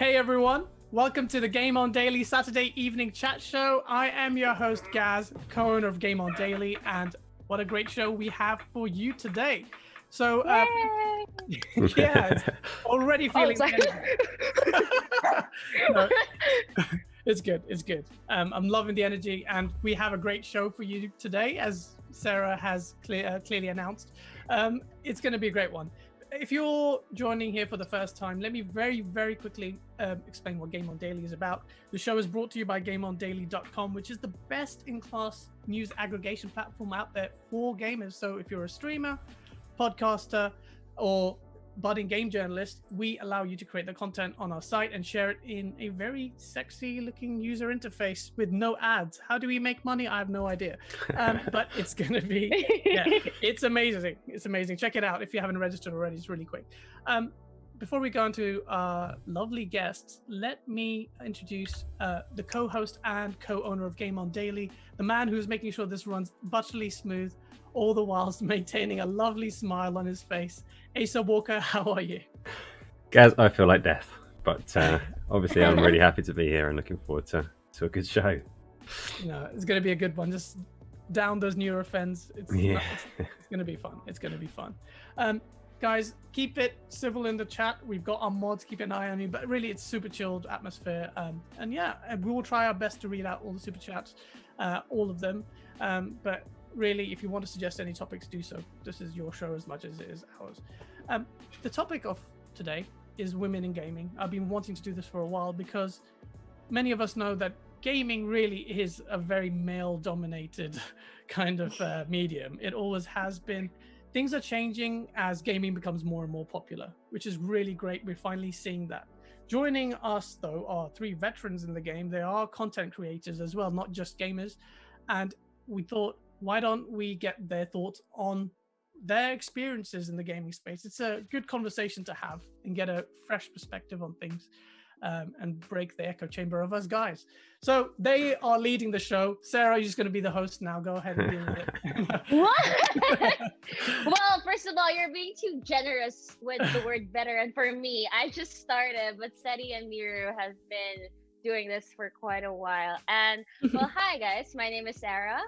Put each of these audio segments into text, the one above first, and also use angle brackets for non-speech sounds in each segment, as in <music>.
Hey everyone, welcome to the Game On Daily Saturday evening chat show. I am your host Gaz, co-owner of Game On Daily, and what a great show we have for you today. So, uh, <laughs> yeah, already Oh, feeling. sorry. <laughs> No, <laughs> it's good. It's good. Um, I'm loving the energy, and we have a great show for you today, as Sarah has clear, uh, clearly announced. Um, it's going to be a great one. If you're joining here for the first time, let me very, very quickly um, explain what Game On Daily is about. The show is brought to you by GameOnDaily.com, which is the best-in-class news aggregation platform out there for gamers. So if you're a streamer, podcaster, or budding game journalist, we allow you to create the content on our site and share it in a very sexy looking user interface with no ads. How do we make money? I have no idea. Um, <laughs> but it's going to be, yeah, <laughs> it's amazing. It's amazing. Check it out if you haven't registered already. It's really quick. Um, before we go into our lovely guests, let me introduce uh, the co host and co owner of Game On Daily, the man who's making sure this runs butterly smooth, all the whilst <laughs> maintaining a lovely smile on his face. Asa Walker, how are you? Guys, I feel like death, but uh, <laughs> obviously I'm really <laughs> happy to be here and looking forward to, to a good show. You know, it's going to be a good one. Just down those Nurofens. It's, Yeah. it's, it's going to be fun. It's going to be fun. Um, guys, keep it civil in the chat. We've got our mods. Keep an eye on you. But really, it's super chilled atmosphere. Um, and yeah, we will try our best to read out all the super chats, uh, all of them. Um, but really, if you want to suggest any topics, do so. This is your show as much as it is ours. Um, the topic of today is women in gaming. I've been wanting to do this for a while because many of us know that gaming really is a very male dominated <laughs> kind of uh, medium. It always has been. Things are changing as gaming becomes more and more popular, which is really great. We're finally seeing that. Joining us, though, are three veterans in the game. They are content creators as well, not just gamers. And we thought, why don't we get their thoughts on their experiences in the gaming space? It's a good conversation to have and get a fresh perspective on things um, and break the echo chamber of us guys. So they are leading the show. Sarah, you're just going to be the host now. Go ahead and deal with it. <laughs> <laughs> what? <laughs> well, first of all, you're being too generous with the word veteran for me. I just started, but Sedy and Miru have been doing this for quite a while. And well, hi guys, my name is Sarah.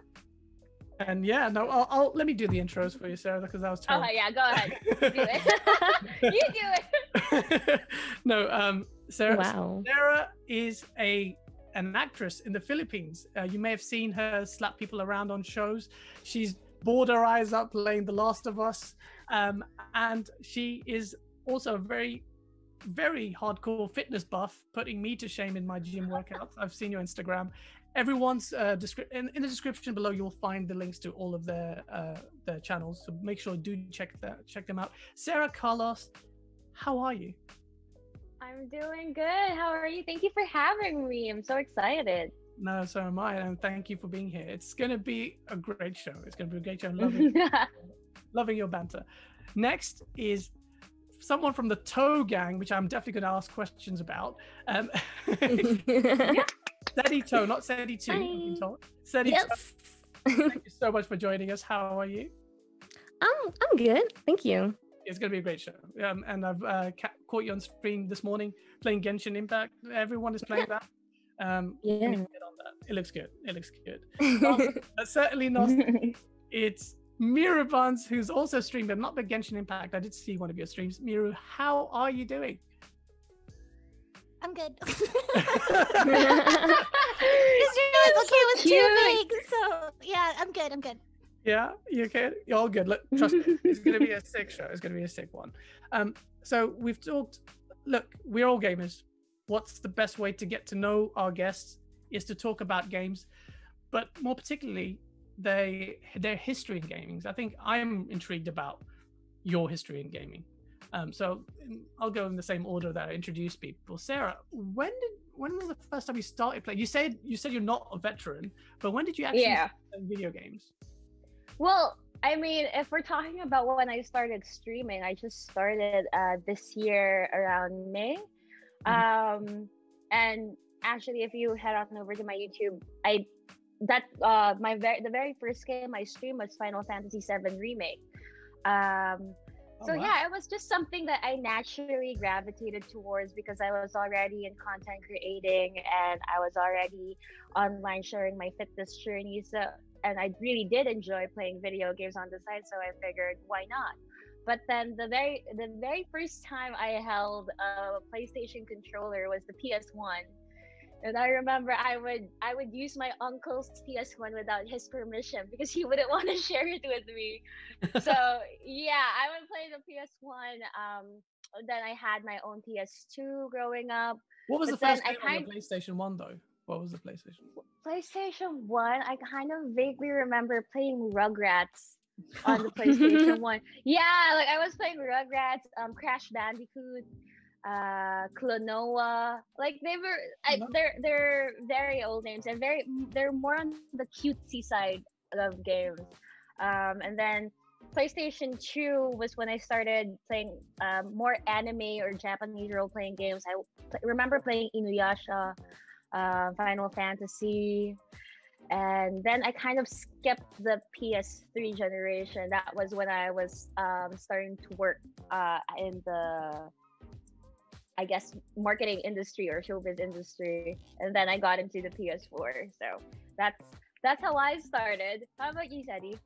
And yeah, no, I'll, I'll let me do the intros for you, Sarah, because I was Oh terrible. yeah, go ahead. <laughs> Do it. <laughs> you do it. <laughs> no, um, Sarah. Wow. Sarah is a an actress in the Philippines. Uh, you may have seen her slap people around on shows. She's bored her eyes up playing The Last of Us, um, and she is also a very, very hardcore fitness buff, putting me to shame in my gym workouts. I've seen your Instagram. Everyone's uh, descri- in, in the description below, you'll find the links to all of their uh, their channels. So make sure do check that check them out. Sarah Carlos, how are you? I'm doing good. How are you? Thank you for having me. I'm so excited. No, so am I, and thank you for being here. It's going to be a great show. It's going to be a great show. I'm loving, <laughs> loving your banter. Next is someone from the Toe Gang, which I'm definitely going to ask questions about. Um, <laughs> <laughs> Sedy Toe, not Sedy Two. I've been Hi. told. Sedy yes. Toe, thank you <laughs> so much for joining us. How are you? I'm I'm good. Thank you. It's going to be a great show. Um, and I've uh, ca- caught you on screen this morning playing Genshin Impact. Everyone is playing that. Um, Yeah. get on that. It looks good. It looks good. <laughs> But certainly not <laughs> it's Mirubuns, who's also streamed, but not the Genshin Impact. I did see one of your streams. Miru, how are you doing? I'm good. <laughs> <laughs> This It's okay with cute. too big. So yeah, I'm good. I'm good. Yeah, you okay? You're all good. Look, trust me, it's going to be a <laughs> sick show. It's going to be a sick one. Um, so we've talked. Look, we're all gamers. What's the best way to get to know our guests is to talk about games, but more particularly, they their history in gaming. I think I'm intrigued about your history in gaming. Um, so I'll go in the same order that I introduced people. Sarah, when did when was the first time you started playing? You said you said you're not a veteran, but when did you actually Yeah. video games? Well, I mean, if we're talking about when I started streaming, I just started uh, this year around May. Um, and actually, if you head on over to my YouTube, I that uh my very the very first game I streamed was Final Fantasy VII Remake. Um, Oh, so wow. yeah, it was just something that I naturally gravitated towards because I was already in content creating and I was already online sharing my fitness journey. So and I really did enjoy playing video games on the side. So I figured, why not? But then the very the very first time I held a PlayStation controller was the PS1. And I remember I would I would use my uncle's PS1 without his permission because he wouldn't <laughs> want to share it with me. so yeah, I would play the PS1. Um, then I had my own PS2 growing up. What was the but then first I game on the PlayStation One though? What was the PlayStation? PlayStation One, I kind of vaguely remember playing Rugrats <laughs> on the PlayStation One. Yeah, like I was playing Rugrats, um, Crash Bandicoot, uh, Klonoa. Like they were, I, they're they're very old names and very they're more on the cutesy side of games. Um, and then PlayStation Two was when I started playing um, more anime or Japanese role playing games. I pl- remember playing Inuyasha, uh, Final Fantasy, and then I kind of skipped the PS3 generation. That was when I was um, starting to work uh, in the, I guess, marketing industry or showbiz industry, and then I got into the PS4. So that's that's how I started. How about you, Sadie?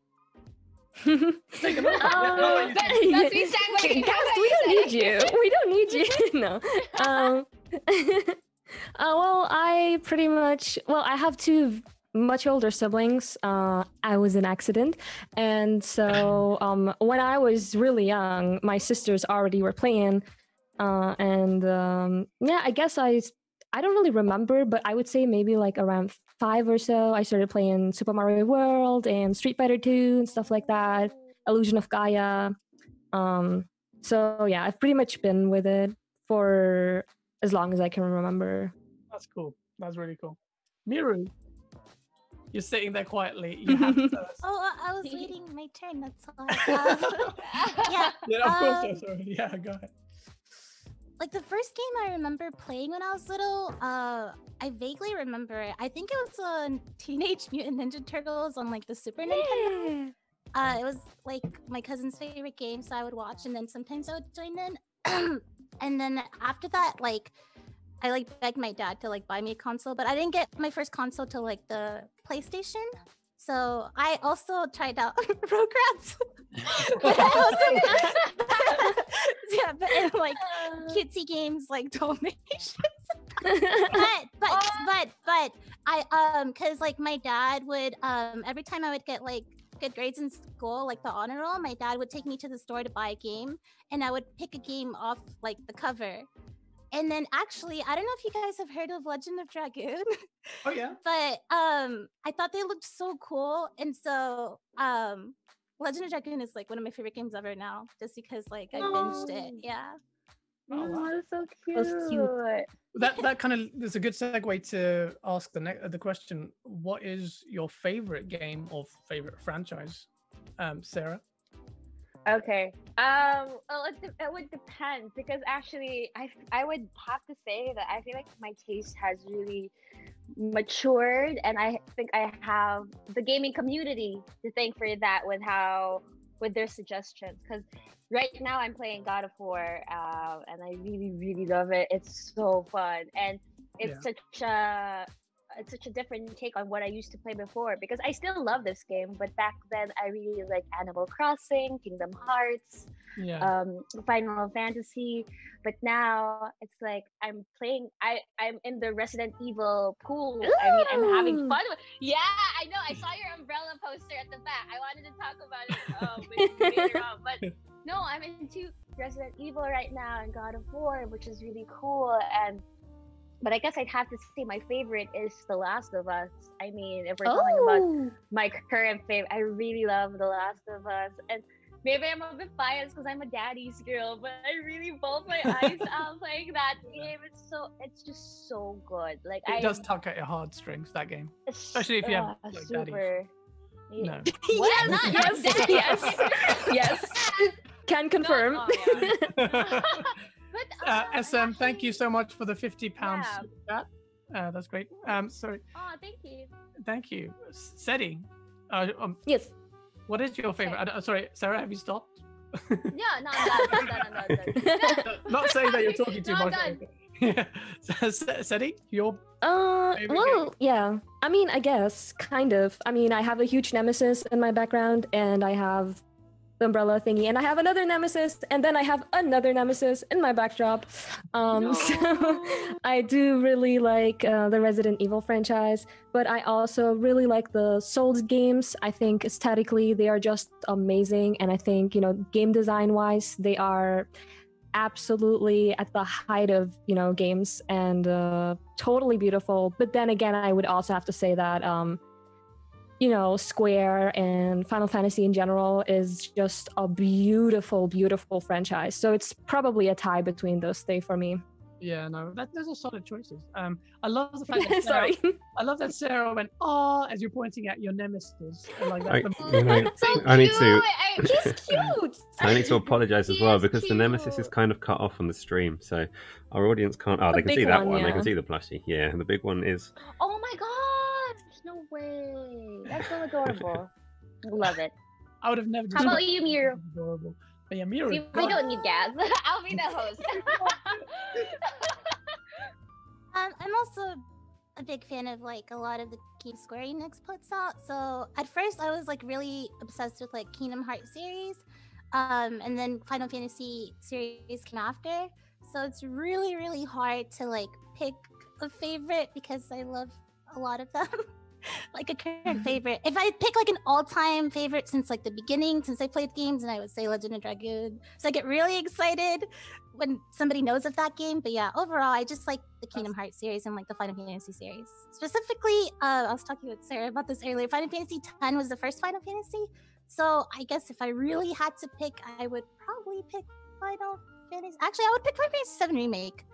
Take a. Um, No, <laughs> that- that's me segueing. Guys, we don't need you. We don't need you. <laughs> no. Um, <laughs> uh, well, I pretty much. Well, I have two much older siblings. Uh, I was an accident, and so um, when I was really young, my sisters already were playing, uh, and um, yeah, I guess I I don't really remember, but I would say maybe like around five or so, I started playing Super Mario World and Street Fighter 2 and stuff like that. Illusion of Gaia. Um, so yeah, I've pretty much been with it for as long as I can remember. That's cool. That's really cool. Miru, you're sitting there quietly. You have to. <laughs> Oh, I was <laughs> waiting my turn. That's all. Um, <laughs> yeah, Yeah, of course. Um, I'm sorry. Yeah, go ahead. Like the first game I remember playing when I was little. Uh, I vaguely remember it. I think it was on <laughs> Teenage Mutant Ninja Turtles on like the Super Nintendo. Uh, it was like my cousin's favorite game, so I would watch, and then sometimes I would join in. <clears throat> and then after that, like, I like begged my dad to like buy me a console, but I didn't get my first console till like the PlayStation. So I also tried out <laughs> Rugrats. <laughs> but I also, <laughs> yeah, but in, like cutesy games like donations. but but but but I um because like my dad would um every time I would get like good grades in school like the honor roll my dad would take me to the store to buy a game and I would pick a game off like the cover and then actually I don't know if you guys have heard of Legend of Dragoon Oh yeah. <laughs> but um I thought they looked so cool and so um Legend of Dragoon is like one of my favorite games ever now just because like I binged it yeah Oh, wow. Oh, that's so cute. That's cute. That that kind of is a good segue to ask the next the question. What is your favorite game or favorite franchise, um, Sarah? Okay. Um. Well, it, de- it would depend because actually, I f- I would have to say that I feel like my taste has really matured, and I think I have the gaming community to thank for that with how with their suggestions. Because right now I'm playing God of War, uh, and I really really love it. It's so fun, and it's such a it's such a different take on what I used to play before because I still love this game, but back then I really like Animal Crossing, Kingdom Hearts, Yeah. um, Final Fantasy. But now it's like I'm playing. I I'm in the Resident Evil pool. I mean, I'm having fun. With, yeah, I know. I saw your umbrella poster at the back. I wanted to talk about it um, with you later on, but <laughs> no, I'm into Resident Evil right now and God of War, which is really cool. And but I guess I'd have to say my favorite is The Last of Us. I mean, if we're talking about Oh, my current favorite, I really love The Last of Us. And maybe I'm a bit biased because I'm a daddy's girl, but I really bawled my eyes <laughs> out playing that game. It's so, it's just so good. Like it I does tug at your heartstrings. That game, especially if you have, uh, like, daddies. super. <laughs> <laughs> Yeah. no. What? Not- yes, not yes, yes. Can confirm. oh, yeah. But uh, SM, thank you so much for the fifty pounds. Yeah. Uh, that's great. Um, sorry, Oh, thank you. thank you, S- Sedy. Uh, um, yes. what is your favorite? Okay. I don't- sorry, Sarah, have you stopped? Yeah, no, I'm done. I'm done. I'm done. I'm <laughs> done. <laughs> Not saying that you're talking too No, much. Yeah. <laughs> Sedy, your Uh, Favorite well, yeah. I mean, I guess kind of. I mean, I have a huge nemesis in my background, and I have the umbrella thingy, and I have another nemesis, and then I have another nemesis in my backdrop. Um, <laughs> so I do really like uh, the Resident Evil franchise, but I also really like the Souls games. I think aesthetically they are just amazing, and I think you know game design wise they are absolutely at the height of you know games and uh, totally beautiful. But then again, I would also have to say that um, you know Square and Final Fantasy in general is just a beautiful, beautiful franchise. So it's probably a tie between those three for me. yeah, no, that, those are solid choices. Um, I love the fact <laughs> that Sarah, Sorry. I love that Sarah went oh as you're pointing at your nemesis and like I, you know, So <laughs> I need to. I- He's cute. <laughs> I need to apologize as well is because the nemesis is kind of cut off on the stream, so our audience can't. Oh, The they can big see that one, one. They can see the plushie. Yeah, and the big one is. Oh my gosh! No way. That's so adorable. Love it. <laughs> I would have never. How about described you, it Miru? Adorable. But yeah, Miru. See, is we don't need Gaz. <laughs> I'll be the host. <laughs> Um, I'm also a big fan of like a lot of the games Square Enix puts out. So at first I was like really obsessed with like Kingdom Hearts series, um, and then Final Fantasy series came after. So it's really really hard to like pick a favorite because I love a lot of them. Like a current favorite. If I pick like an all-time favorite since like the beginning, since I played games, and I would say Legend of Dragoon. So I get really excited when somebody knows of that game. But yeah, overall, I just like the Kingdom Hearts series and like the Final Fantasy series. Specifically, uh, I was talking with Sarah about this earlier. Final Fantasy X was the first Final Fantasy, so I guess if I really had to pick, I would probably pick Final Fantasy. Actually, I would pick Final Fantasy VII remake.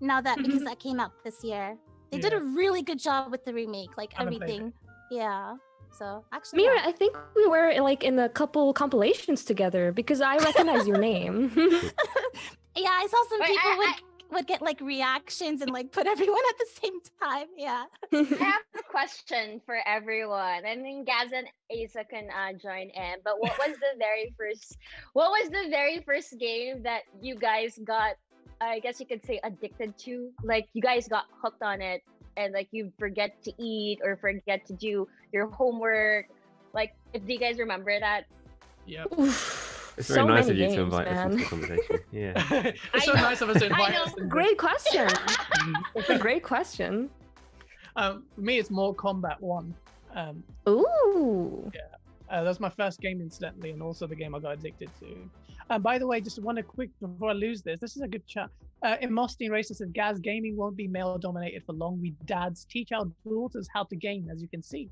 Now that because that came out this year, they did a really good job with the remake, like Haven't played it. everything. Yeah. So actually, Mira, yeah. I think we were like in a couple compilations together because I recognize your name. <laughs> <laughs> yeah, I saw some Wait, people I- would I- would get like reactions and like put everyone at the same time. Yeah. <laughs> I have a question for everyone. I mean, Gaz and Asa can uh, join in. But what was the very first? What was the very first game that you guys got? I guess you could say addicted to. Like you guys got hooked on it, and like you forget to eat or forget to do your homework. Like, if do you guys remember that? Yep. Oof, It's very so nice of you games, to invite us man. into the conversation. <laughs> Yeah. it's so nice of us to I invite know. us. into- Great question. <laughs> It's a great question. Um, for me, it's more Combat One. Um, Ooh. Uh, that's my first game, incidentally, and also the game I got addicted to. And by the way, just one quick before I lose this, this is a good chat. Uh, Imostin Racer says, Gaz, gaming won't be male dominated for long. We dads teach our daughters how to game, as you can see.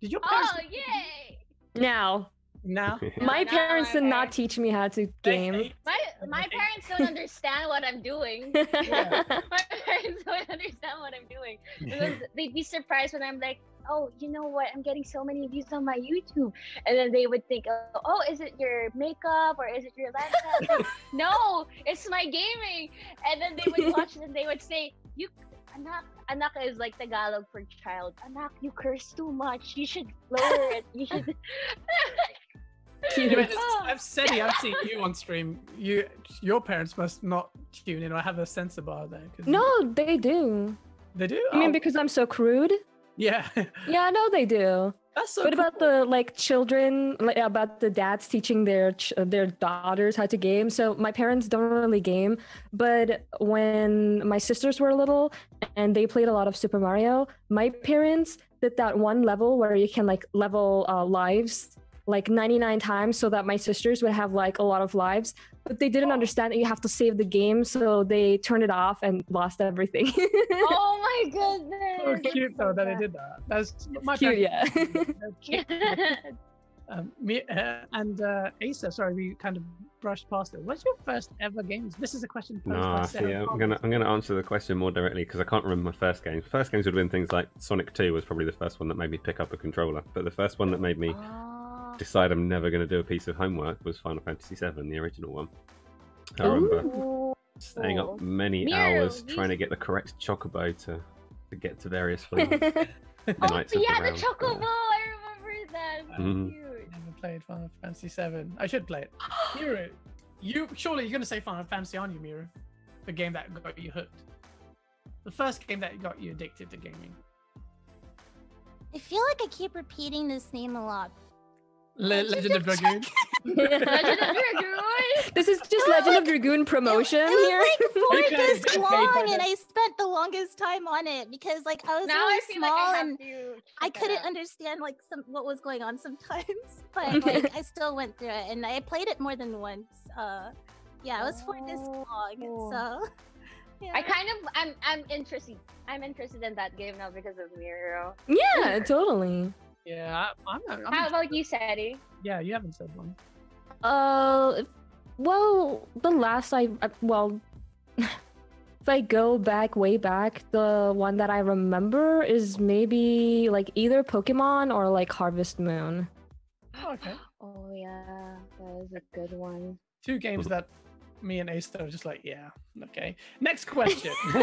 Did your parents Oh, yay! Now, now? <laughs> my no, parents my did not teach me how to game. My <laughs> <laughs> my parents don't understand what I'm doing. my parents don't understand what I'm doing. Because They'd be surprised when I'm like, oh, you know what? I'm getting so many views on my YouTube. And then they would think, oh, oh is it your makeup or is it your laptop? No, it's my gaming. And then they would watch it and they would say, you, anak, anak is like Tagalog for child. Anak, you curse too much. You should lower it. You should. Yeah, but Cute. I've <laughs> said it, I've seen you on stream. You, your parents must not tune in or have a censor bar there. 'cause No, they do. they do. I mean, Oh, because I'm so crude. yeah, Yeah, I know they do. that's so. what about the like children like about the dads teaching their ch- their daughters how to game so my parents don't really game but when my sisters were little and they played a lot of super mario my parents did that one level where you can like level uh, lives like 99 times so that my sisters would have like a lot of lives but they didn't understand that you have to save the game so they turned it off and lost everything <laughs> oh my goodness. So cute though so that they did that. That's my cute yeah <laughs> cute. um, me uh, and uh, Asa, sorry, we kind of brushed past it. What's your first ever games? This is a question posed No, see, Sarah. I'm gonna I'm gonna answer the question more directly because I can't remember my first games. First games would have been things like Sonic 2 was probably the first one that made me pick up a controller, but the first one that made me Ah. Decide I'm never going to do a piece of homework was Final Fantasy VII, the original one. I remember Ooh. staying up many Miru, hours these- trying to get the correct chocobo to, to get to various <laughs> fleas. Oh, Knights the yeah, the Round, chocobo. I remember that. So Mhm. cute. Never played Final Fantasy VII. I should play it. <gasps> Miru, you surely you're gonna say Final Fantasy, aren't you, Miru? The game that got you hooked. The first game that got you addicted to gaming. I feel like I keep repeating this name a lot. Le- Legend of Dragoon. Legend of Dragoon. this is just Legend of Dragoon promotion it was here. like four You guys discs long, and I spent the longest time on it because like I was Now really I feel like small I and. I couldn't out. understand like some what was going on sometimes, <laughs> but like I still went through it, and I played it more than once. Uh, yeah, it was four discs Oh. long, so. <laughs> Yeah. I kind of I'm I'm interested I'm interested in that game now because of Miro. yeah, totally. Yeah, I, I'm, I'm, How about you, Sadie? Yeah, you haven't said one. Uh, well, the last I I- well, <laughs> if I go back way back, the one that I remember is maybe like either Pokemon or like Harvest Moon. Oh, okay. <gasps> Oh yeah, that was a good one. Two games that me and Ace are just like, yeah, okay. Next question. <laughs> <laughs>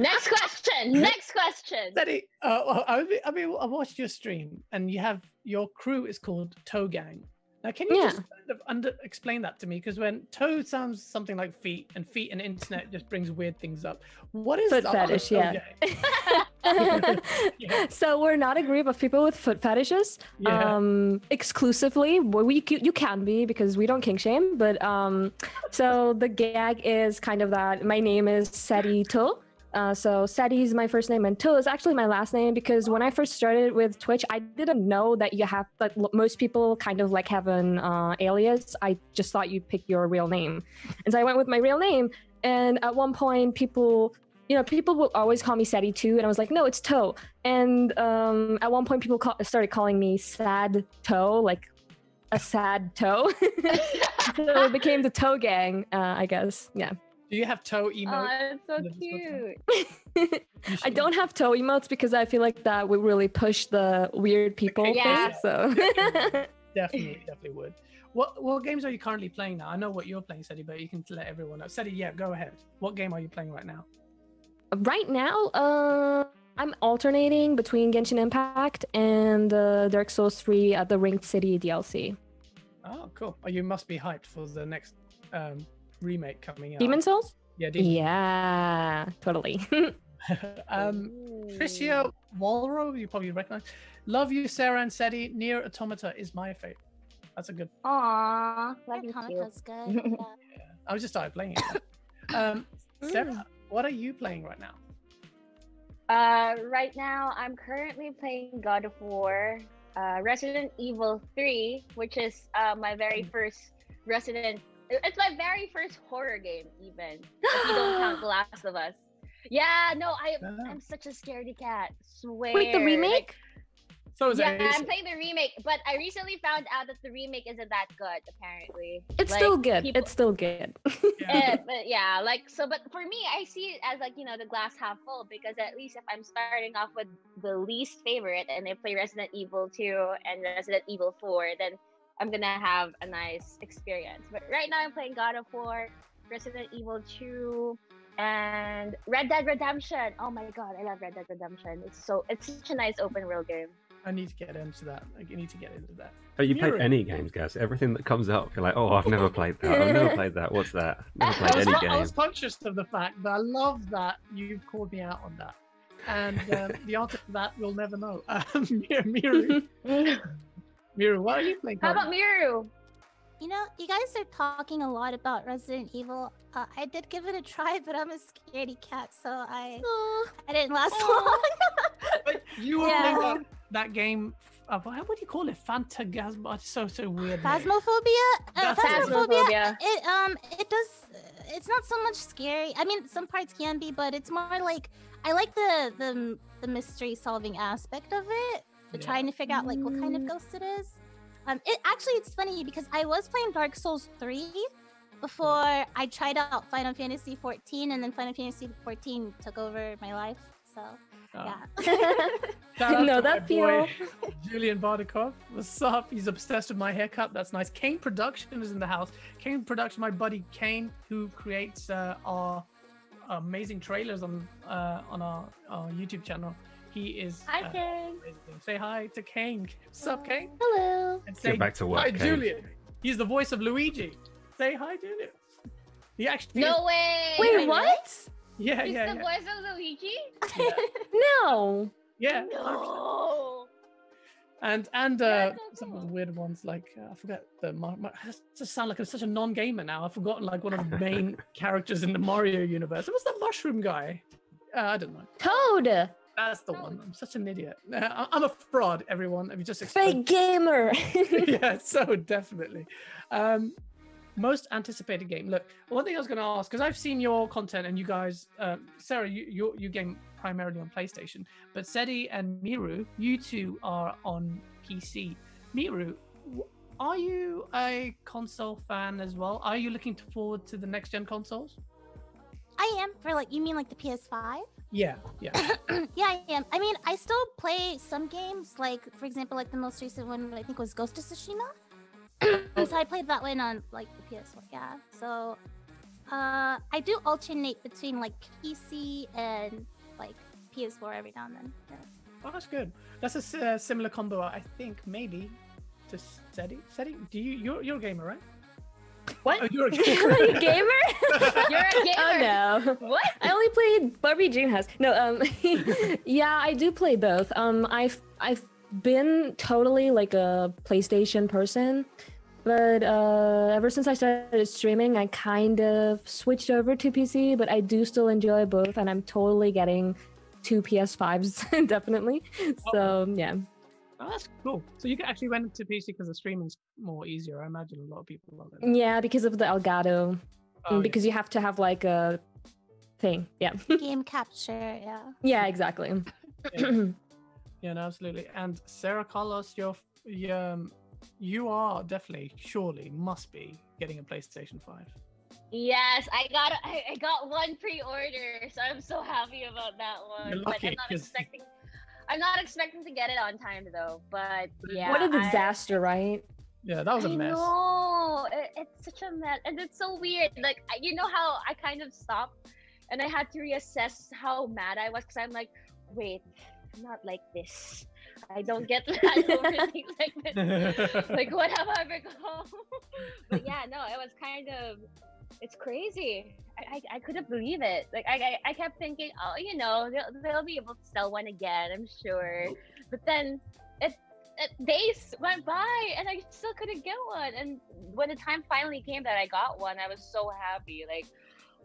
Next question. Next question. Daddy, uh, I mean, I mean, I watched your stream, and you have your crew is called Toe Gang. Now, can you Yeah. just kind of under explain that to me? Because when toe sounds something like feet, and feet and internet just brings weird things up. What is Foot the fetish, yeah. <laughs> <laughs> Yeah. So we're not a group of people with foot fetishes. Yeah. Um, exclusively, well, we you can be because we don't kink shame. But um, so the gag is kind of that. My name is Sedy To. Uh, so Sedy is my first name, and To is actually my last name because when I first started with Twitch, I didn't know that you have that l- most people kind of like have an uh, alias. I just thought you pick your real name, and so I went with my real name. And at one point, people, you know, people will always call me Sedy too, and I was like, no, it's Toe. And um, at one point, people call, started calling me Sad Toe, like a sad toe. <laughs> so it became the Toe Gang, uh, I guess. Yeah. Do you have toe Oh, it's so in the description? cute. <laughs> I don't have toe emotes because I feel like that would really push the weird people Yeah. thing. So <laughs> Definitely, definitely would. What what games are you currently playing now? I know what you're playing, Sedy, but you can let everyone know. Sedy, yeah, go ahead. What game are you playing right now? Right now, uh, I'm alternating between Genshin Impact and uh, Dark Souls 3 at the Ringed City DLC. Oh, cool. Oh, you must be hyped for the next um, remake coming out. Demon's Souls? Yeah, Demon. Yeah, totally. <laughs> <laughs> um, Tricia Walro, you probably recognize. Love you, Sarah and Sedy. Nier Automata is my favorite. That's a good. Aw, love you too. Automata's good. <laughs> Yeah. I just started playing it. um, Sarah, what are you playing right now? Uh, right now, I'm currently playing God of War, uh, Resident Evil 3, which is uh, my very first Resident. It's my very first horror game, even <gasps> if you don't count The Last of Us. Yeah, no, I Oh. I'm such a scaredy cat. Swear. Wait, the Like, remake? So is yeah, Ace. I'm playing the remake, but I recently found out that the remake isn't that good. Apparently, It's Like, still good. people- It's still good. <laughs> Yeah. Eh, but yeah, like so. But for me, I see it as like you know the glass half full because at least if I'm starting off with the least favorite and I play Resident Evil 2 and Resident Evil 4, then I'm gonna have a nice experience. But right now, I'm playing God of War, Resident Evil 2, and Red Dead Redemption. Oh my god, I love Red Dead Redemption. It's so it's such a nice open world game. I need to get into that. I need to get into that. But you played Yuri. any games, guys? Everything that comes up, you're like, oh, I've never <laughs> played that. I've never played that. What's that? <laughs> Never I played was, any I game. was conscious of the fact that I love that you've called me out on that. And um, <laughs> the answer to that we'll never know. Um, Miru, Miru, what are you playing? How about Miru? You know, you guys are talking a lot about Resident Evil. Uh, I did give it a try, but I'm a scaredy cat, so I I didn't last long. But you were Yeah. playing that, that game. Uh, what what do you call it? Phantasm. It's so so weird. Phasmophobia. Uh, phasmophobia. Phasmophobia. It um it does. It's not so much scary. I mean, some parts can be, but it's more like I like the the the mystery solving aspect of it. The Yeah. trying to figure out like what kind of ghost it is. Um, it actually it's funny because I was playing Dark Souls three before I tried out Final Fantasy 14, and then Final Fantasy 14 took over my life. So Oh. yeah. <laughs> Shout out Know to my that boy, <laughs> Julian Bardakov. What's up? He's obsessed with my haircut. That's nice. Kane Production is in the house. Kane Production, my buddy Kane, who creates uh, our amazing trailers on uh, on our, our YouTube channel. He is. Hi, uh, King. amazing. Say hi to Kane. What's up, Kane? Hello. And Get back to work, Hi, Kane. Julian. He's the voice of Luigi. Say hi, Julian. He actually. No is- way. Wait, what? Yeah, He's yeah, the yeah. voice of Luigi? yeah. <laughs> No. yeah. No. And and uh, so some of cool. the weird ones like uh, I forget the Mar- Mar- I just sound like I'm such a non-gamer now. I've forgotten like one of the main <laughs> characters in the Mario universe. It was the mushroom guy. Uh, I don't know. Toad. That's the one. I'm such an idiot. Uh, I- I'm a fraud, everyone. Have you just Fake gamer. <laughs> yeah, so definitely. Um, most anticipated game. Look, one thing I was going to ask because I've seen your content and you guys, um, Sarah, you, you you game primarily on PlayStation, but Sedy and Miru, you two are on PC. Miru, are you a console fan as well? Are you looking to forward to the next gen consoles? I am for like you mean like the PS5? Yeah, yeah. <clears throat> yeah, I am. I mean, I still play some games, like for example, like the most recent one I think was Ghost of Tsushima. So I played that one on like the PS4. Yeah. So uh I do alternate between like PC and like PS4 every now and then. Yeah. Oh, that's good. That's a uh, similar combo, I think, maybe to Sedy. Sedy, do you you're, you're a gamer, right? What? Oh, you're a <laughs> Are you a gamer? <laughs> You're a gamer. oh no. What? I only played Barbie Dreamhouse. No, um, <laughs> yeah, I do play both. Um, I've I've been totally like a PlayStation person, but uh, ever since I started streaming, I kind of switched over to PC. But I do still enjoy both, and I'm totally getting two PS5s <laughs> definitely. So yeah, Oh, that's cool. So you actually went to PC because the streaming's more easier. I imagine a lot of people love it. yeah, because of the Elgato, Oh, yeah. because you have to have like a thing. Yeah, <laughs> Game capture. Yeah. yeah, exactly. Yeah, <clears throat> no, absolutely. And Sarah Carlos, you're, f- you, um, you are definitely, surely, must be getting a PlayStation 5. Yes, I got I, I got one pre-order, so I'm so happy about that one. You're but I'm not 'cause- expecting I'm not expecting to get it on time though. But yeah, what a disaster, right? Yeah, that was a I mess. know it, it's such a mess, and it's so weird. Like you know how I kind of stopped, and I had to reassess how mad I was because I'm like, wait, I'm not like this. I don't get mad over things like this. like what have I become? <laughs> but yeah, no, it was kind of it's crazy. I, I, I couldn't believe it. Like I, I, I kept thinking, oh, you know, they'll, they'll be able to sell one again, I'm sure. But then it, it days went by and I still couldn't get one. And when the time finally came that I got one, I was so happy. Like,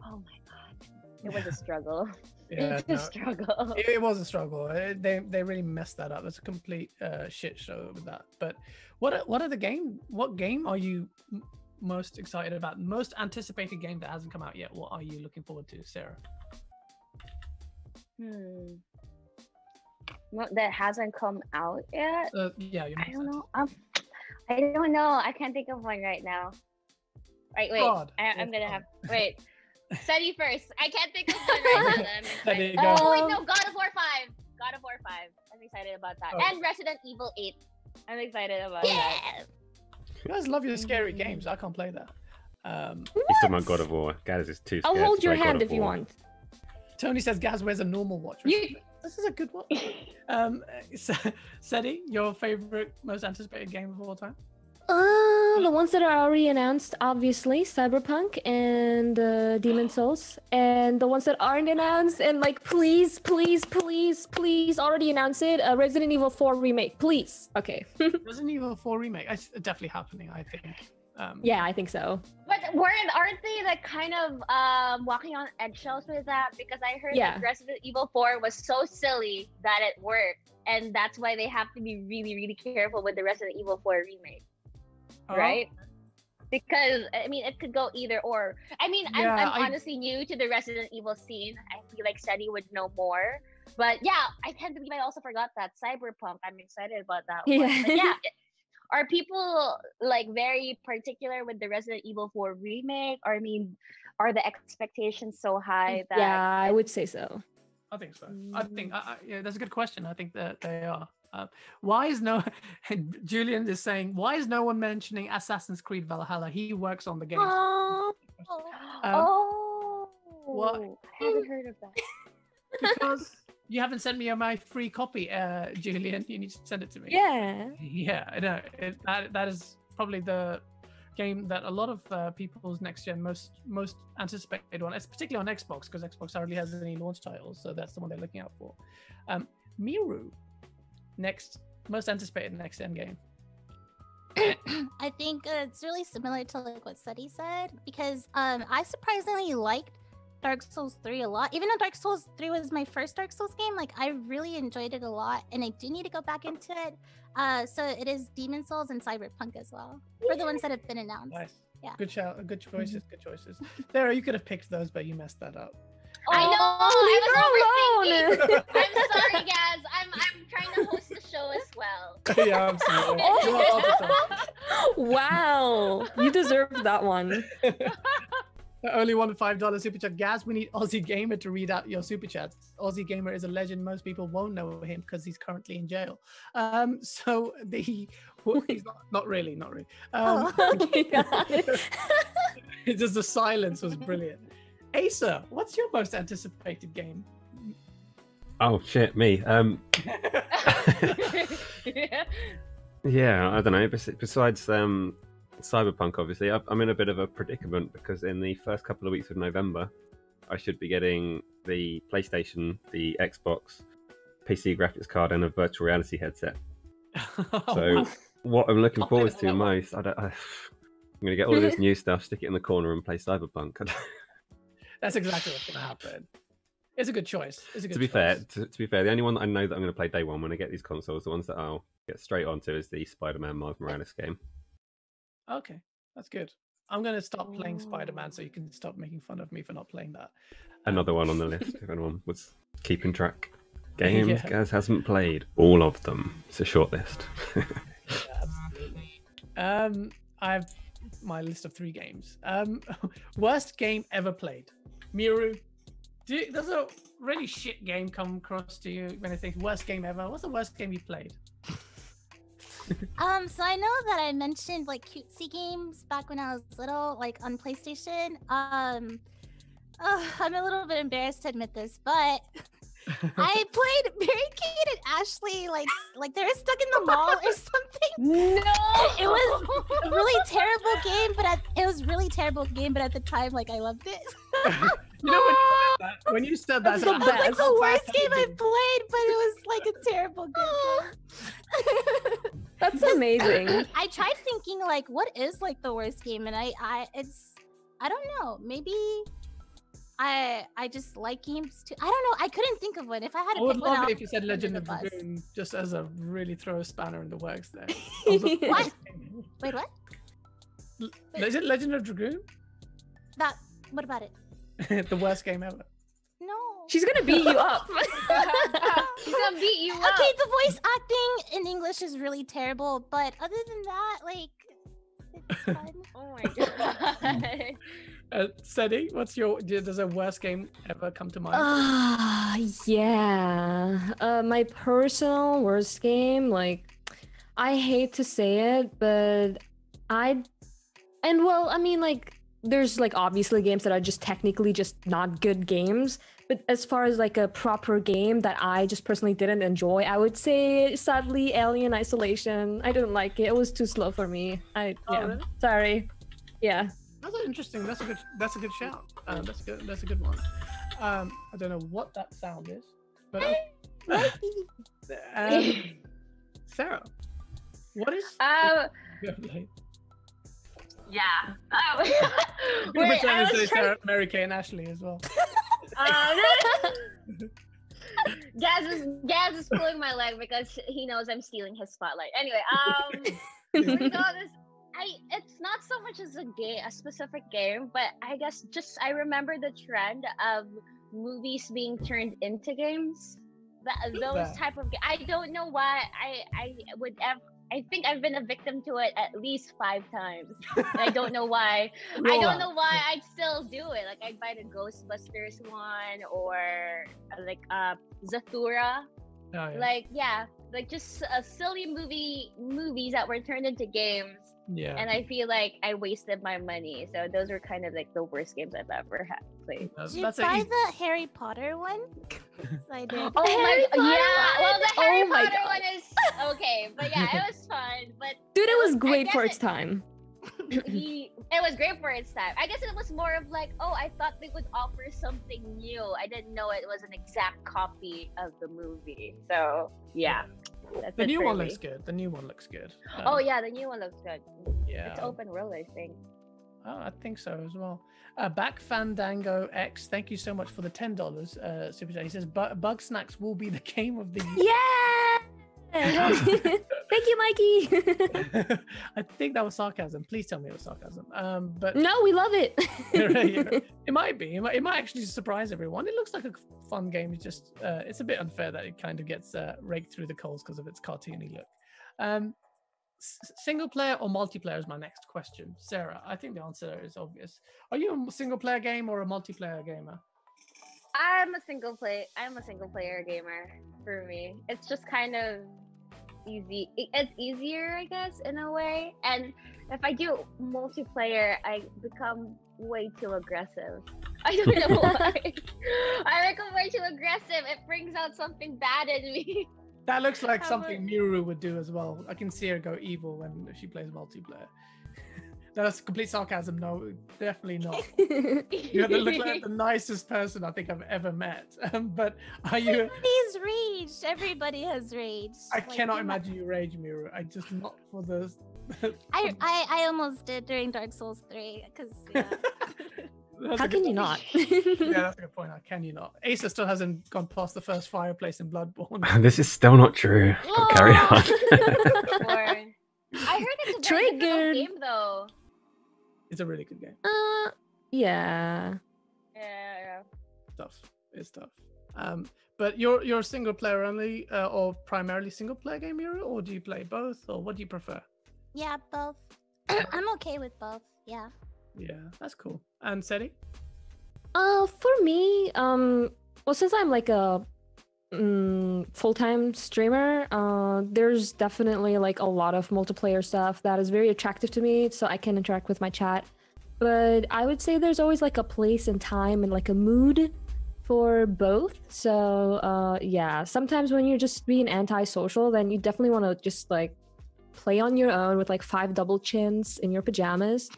oh my god, it was a <laughs> struggle. Yeah, it's a no, struggle. it, it was a struggle. It- they they really messed that up. It's a complete uh, shit show with that. But what are, what are the game? What game are you m- most excited about? Most anticipated game that hasn't come out yet. What are you looking forward to, Sarah? Hmm. What that hasn't come out yet? Uh, yeah, you I don't know. Um, I don't know. I can't think of one right now. Right, wait. God. I, I'm gonna have wait. <laughs> Sedy first. I can't think of one right now. That I'm <laughs> excited. Oh wait, no, God of War Five. God of War Five. I'm excited about that. Oh. And Resident Evil Eight. I'm excited about that. You guys love your scary Mhm. games. I can't play that. Um, He's talking about God of War. Gaz is too I'll hold to your play hand if you want. Tony says Gaz wears a normal watch. You- This is a good one. <laughs> Um, S- <laughs> Sedy, your favorite, most anticipated game of all time? Uh, the ones that are already announced, obviously, Cyberpunk and uh, Demon's Souls, and the ones that aren't announced, and like, please, please, please, please, already announce it. Uh, Resident Evil 4 remake, please. Okay. <laughs> Resident Evil 4 remake. It's definitely happening, I think. Um, yeah, I think so. But weren't aren't they like kind of um walking on eggshells with that? Because I heard Yeah. that Resident Evil 4 was so silly that it worked. And that's why they have to be really, really careful with the Resident Evil 4 remake. Oh, right? Because I mean, it could go either or. I mean, Yeah, I'm, I'm I- honestly new to the Resident Evil scene. I feel like Sedy would know more. But yeah, I can't believe I also forgot that Cyberpunk. I'm excited about that. <laughs> Yeah. But yeah. Are people like very particular with the Resident Evil 4 remake? Or I mean, are the expectations so high that Yeah, I would say so. I think so. I think, mm. I, I, yeah, that's a good question. I think that they are. Uh, why is no, <laughs> Julian is saying, why is no one mentioning Assassin's Creed Valhalla? He works on the game. Oh. Um, oh, what- I haven't heard of that. <laughs> because You haven't sent me my free copy, uh, Julian. You need to send it to me. Yeah. Yeah, I know. It, that that is probably the game that a lot of uh, people's next gen most most anticipated one. It's particularly on Xbox because Xbox hardly has any launch titles, so that's the one they're looking out for. Um, Miru, next most anticipated next gen game. <clears throat> I think uh, it's really similar to like what Sedy said because um I surprisingly liked Dark Souls 3 a lot. Even though Dark Souls 3 was my first Dark Souls game, like I really enjoyed it a lot and I do need to go back into it. Uh so it is Demon's Souls and Cyberpunk as well. For the ones that have been announced. Nice. Yeah. Good shout. Good choices. <laughs> Good choices. Sarah, you could have picked those, but you messed that up. I know. Oh, leave I her was overthinking. alone. <laughs> <laughs> I'm sorry, guys. I'm I'm trying to host the show as well. <laughs> yeah, I'm sorry. all the wow, you deserve that one. Only one five dollar super chat. Gaz, we need Aussie Gamer to read out your super chats. Aussie Gamer is a legend. Most people won't know him because he's currently in jail. Um, so the well, he's not, not really, not really. Um, Oh my just the silence was brilliant. Asa, what's your most anticipated game? Oh shit, me. Um, <laughs> yeah, I don't know. Besides um, Cyberpunk, obviously, I- I'm in a bit of a predicament because in the first couple of weeks of November, I should be getting the PlayStation, the Xbox, PC graphics card, and a virtual reality headset. <laughs> So, what I'm looking forward to most, I don't. I, <sighs> I'm going to get all of this new <laughs> stuff, stick it in the corner, and play Cyberpunk. That's exactly what's going to happen. It's a good choice. It's a good to be choice. fair, to, to be fair, the only one that I know that I'm going to play day one when I get these consoles, the ones that I'll get straight onto, is the Spider-Man Miles Morales game. Okay, that's good. I'm going to stop playing Spider Man so you can stop making fun of me for not playing that. Another one on the list. If anyone <laughs> was keeping track, games Yeah. Gaz hasn't played all of them. It's a short list. <laughs> Absolutely. Um, I have my list of three games. Um, <laughs> worst game ever played. Miru, do does a really shit game come across to you when I think worst game ever? What's the worst game you played? <laughs> Um, so I know that I mentioned like cutesy games back when I was little, like on PlayStation. Um, oh, <sighs> I'm a little bit embarrassed to admit this, but I played Mary Kate and Ashley like like they were stuck in the mall or <laughs> something. no, It was a really terrible game, but at, it was really terrible game. But at the time, like I loved it. <laughs> You know when you said that, when you said that, That's I the said, It was like the worst game I game. played, but it was like a terrible game. <laughs> That's amazing. I tried thinking like, what is like the worst game, and I, I, it's, I don't know. Maybe I, I just like games too. I don't know. I couldn't think of one. If I had I to would pick one love it if you said Legend of bus. Dragoon just as a really throw a spanner in the works there. <laughs> What? Wait, what? Is it Legend of Dragoon? That. What about it? <laughs> the worst game ever. No. She's gonna beat you up. <laughs> She's gonna beat you up. Okay, the voice acting in English is really terrible, but other than that, like, it's fun. Oh my god. Mm. Uh, Sedy, what's your? Does a worst game ever come to mind? Ah, yeah. Uh, my personal worst game, like, I hate to say it, but I, and well, I mean, like, there's like obviously games that are just technically just not good games, but as far as like a proper game that I just personally didn't enjoy, I would say sadly Alien Isolation. I didn't like it. It was too slow for me. I Oh, yeah. really? Sorry. Yeah. That's an interesting. That's a good. That's a good shout. Um, that's a good. That's a good one. Um, I don't know what that sound is, but uh, <laughs> um, Sarah, what is? Um, you have, like- yeah. Oh. <laughs> I'm gonna <laughs> Wait, I was say trying. Sarah, Mary Kay and Ashley as well. Um, Gaz is Gaz is pulling my leg because he knows I'm stealing his spotlight. Anyway, um, regardless, I it's not so much as a game, a specific game, but I guess just I remember the trend of movies being turned into games. That those type of I don't know why I I would ever. I think I've been a victim to it at least five times. I don't know <laughs> why. I don't out. know why I'd still do it. Like I'd buy the Ghostbusters one or uh, like uh Zathura. Oh, yeah. Like yeah, like just uh, silly movie movies that were turned into games. Yeah. and I feel like I wasted my money. So those were kind of like the worst games I've ever had played. Did you that's buy easy- the Harry Potter one? 'Cause <laughs> I did. Oh my Harry god! Potter Yeah, well, the one? Harry Oh Potter God. one is okay, but yeah, it was fun. But <laughs> Dude, it was great for its it- time. <clears throat> he, it was great for its time. I guess it was more of like, oh, I thought they would offer something new. I didn't know it was an exact copy of the movie. So yeah, that's the new one me. looks good. The new one looks good. Oh Um, yeah, the new one looks good. yeah. It's open world, I think. Oh, I think so as well. Uh, Back Fandango X, thank you so much for the ten dollars. Uh, super chat. He says, "Bu- "Bugsnax will be the <laughs> game of the year." Yeah. <laughs> Thank you, Mikey. <laughs> I think that was sarcasm. Please tell me it was sarcasm. Um, but no, we love it. <laughs> it might be. It might, it might actually surprise everyone. It looks like a fun game. It's just, uh, it's a bit unfair that it kind of gets uh, raked through the coals because of its cartoony look. Um, single player or multiplayer is my next question. Sarah, I think the answer is obvious. Are you a single player game or a multiplayer gamer? I'm a single play. I'm a single player gamer. For me, it's just kind of easy. It's easier, I guess, in a way. And if I do multiplayer, I become way too aggressive. <laughs> I don't know <laughs> why. I become way too aggressive. It brings out something bad in me. That looks like How something Miru would do as well. I can see her go evil when she plays multiplayer. That's complete sarcasm. No, definitely not. <laughs> You have to look like the nicest person I think I've ever met. <laughs> Um, but are you? Everybody's raged. Everybody has raged. I Like, cannot imagine you rage, Miru. I just not for the. <laughs> I, I I almost did during Dark Souls 3 because yeah. That's How can good you not? Yeah, that's a good point. How can you not? Asa still hasn't gone past the first fireplace in Bloodborne. this is still not true. But carry on. I heard it's a very difficult Triggered. game though. It's a really good game. uh, yeah. Yeah. Tough. It's tough. Um, but you're you're a single player only, uh, or primarily single player game, Miru, or do you play both, or what do you prefer? yeah, both. <coughs> <coughs> I'm okay with both. Yeah. Yeah, that's cool. And Sedy? Uh, for me, um, well, since I'm like a mm, full-time streamer, uh, there's definitely like a lot of multiplayer stuff that is very attractive to me, so I can interact with my chat. But I would say there's always like a place and time and like a mood for both. So, uh, yeah, sometimes when you're just being antisocial, then you definitely want to just like play on your own with like five double chins in your pajamas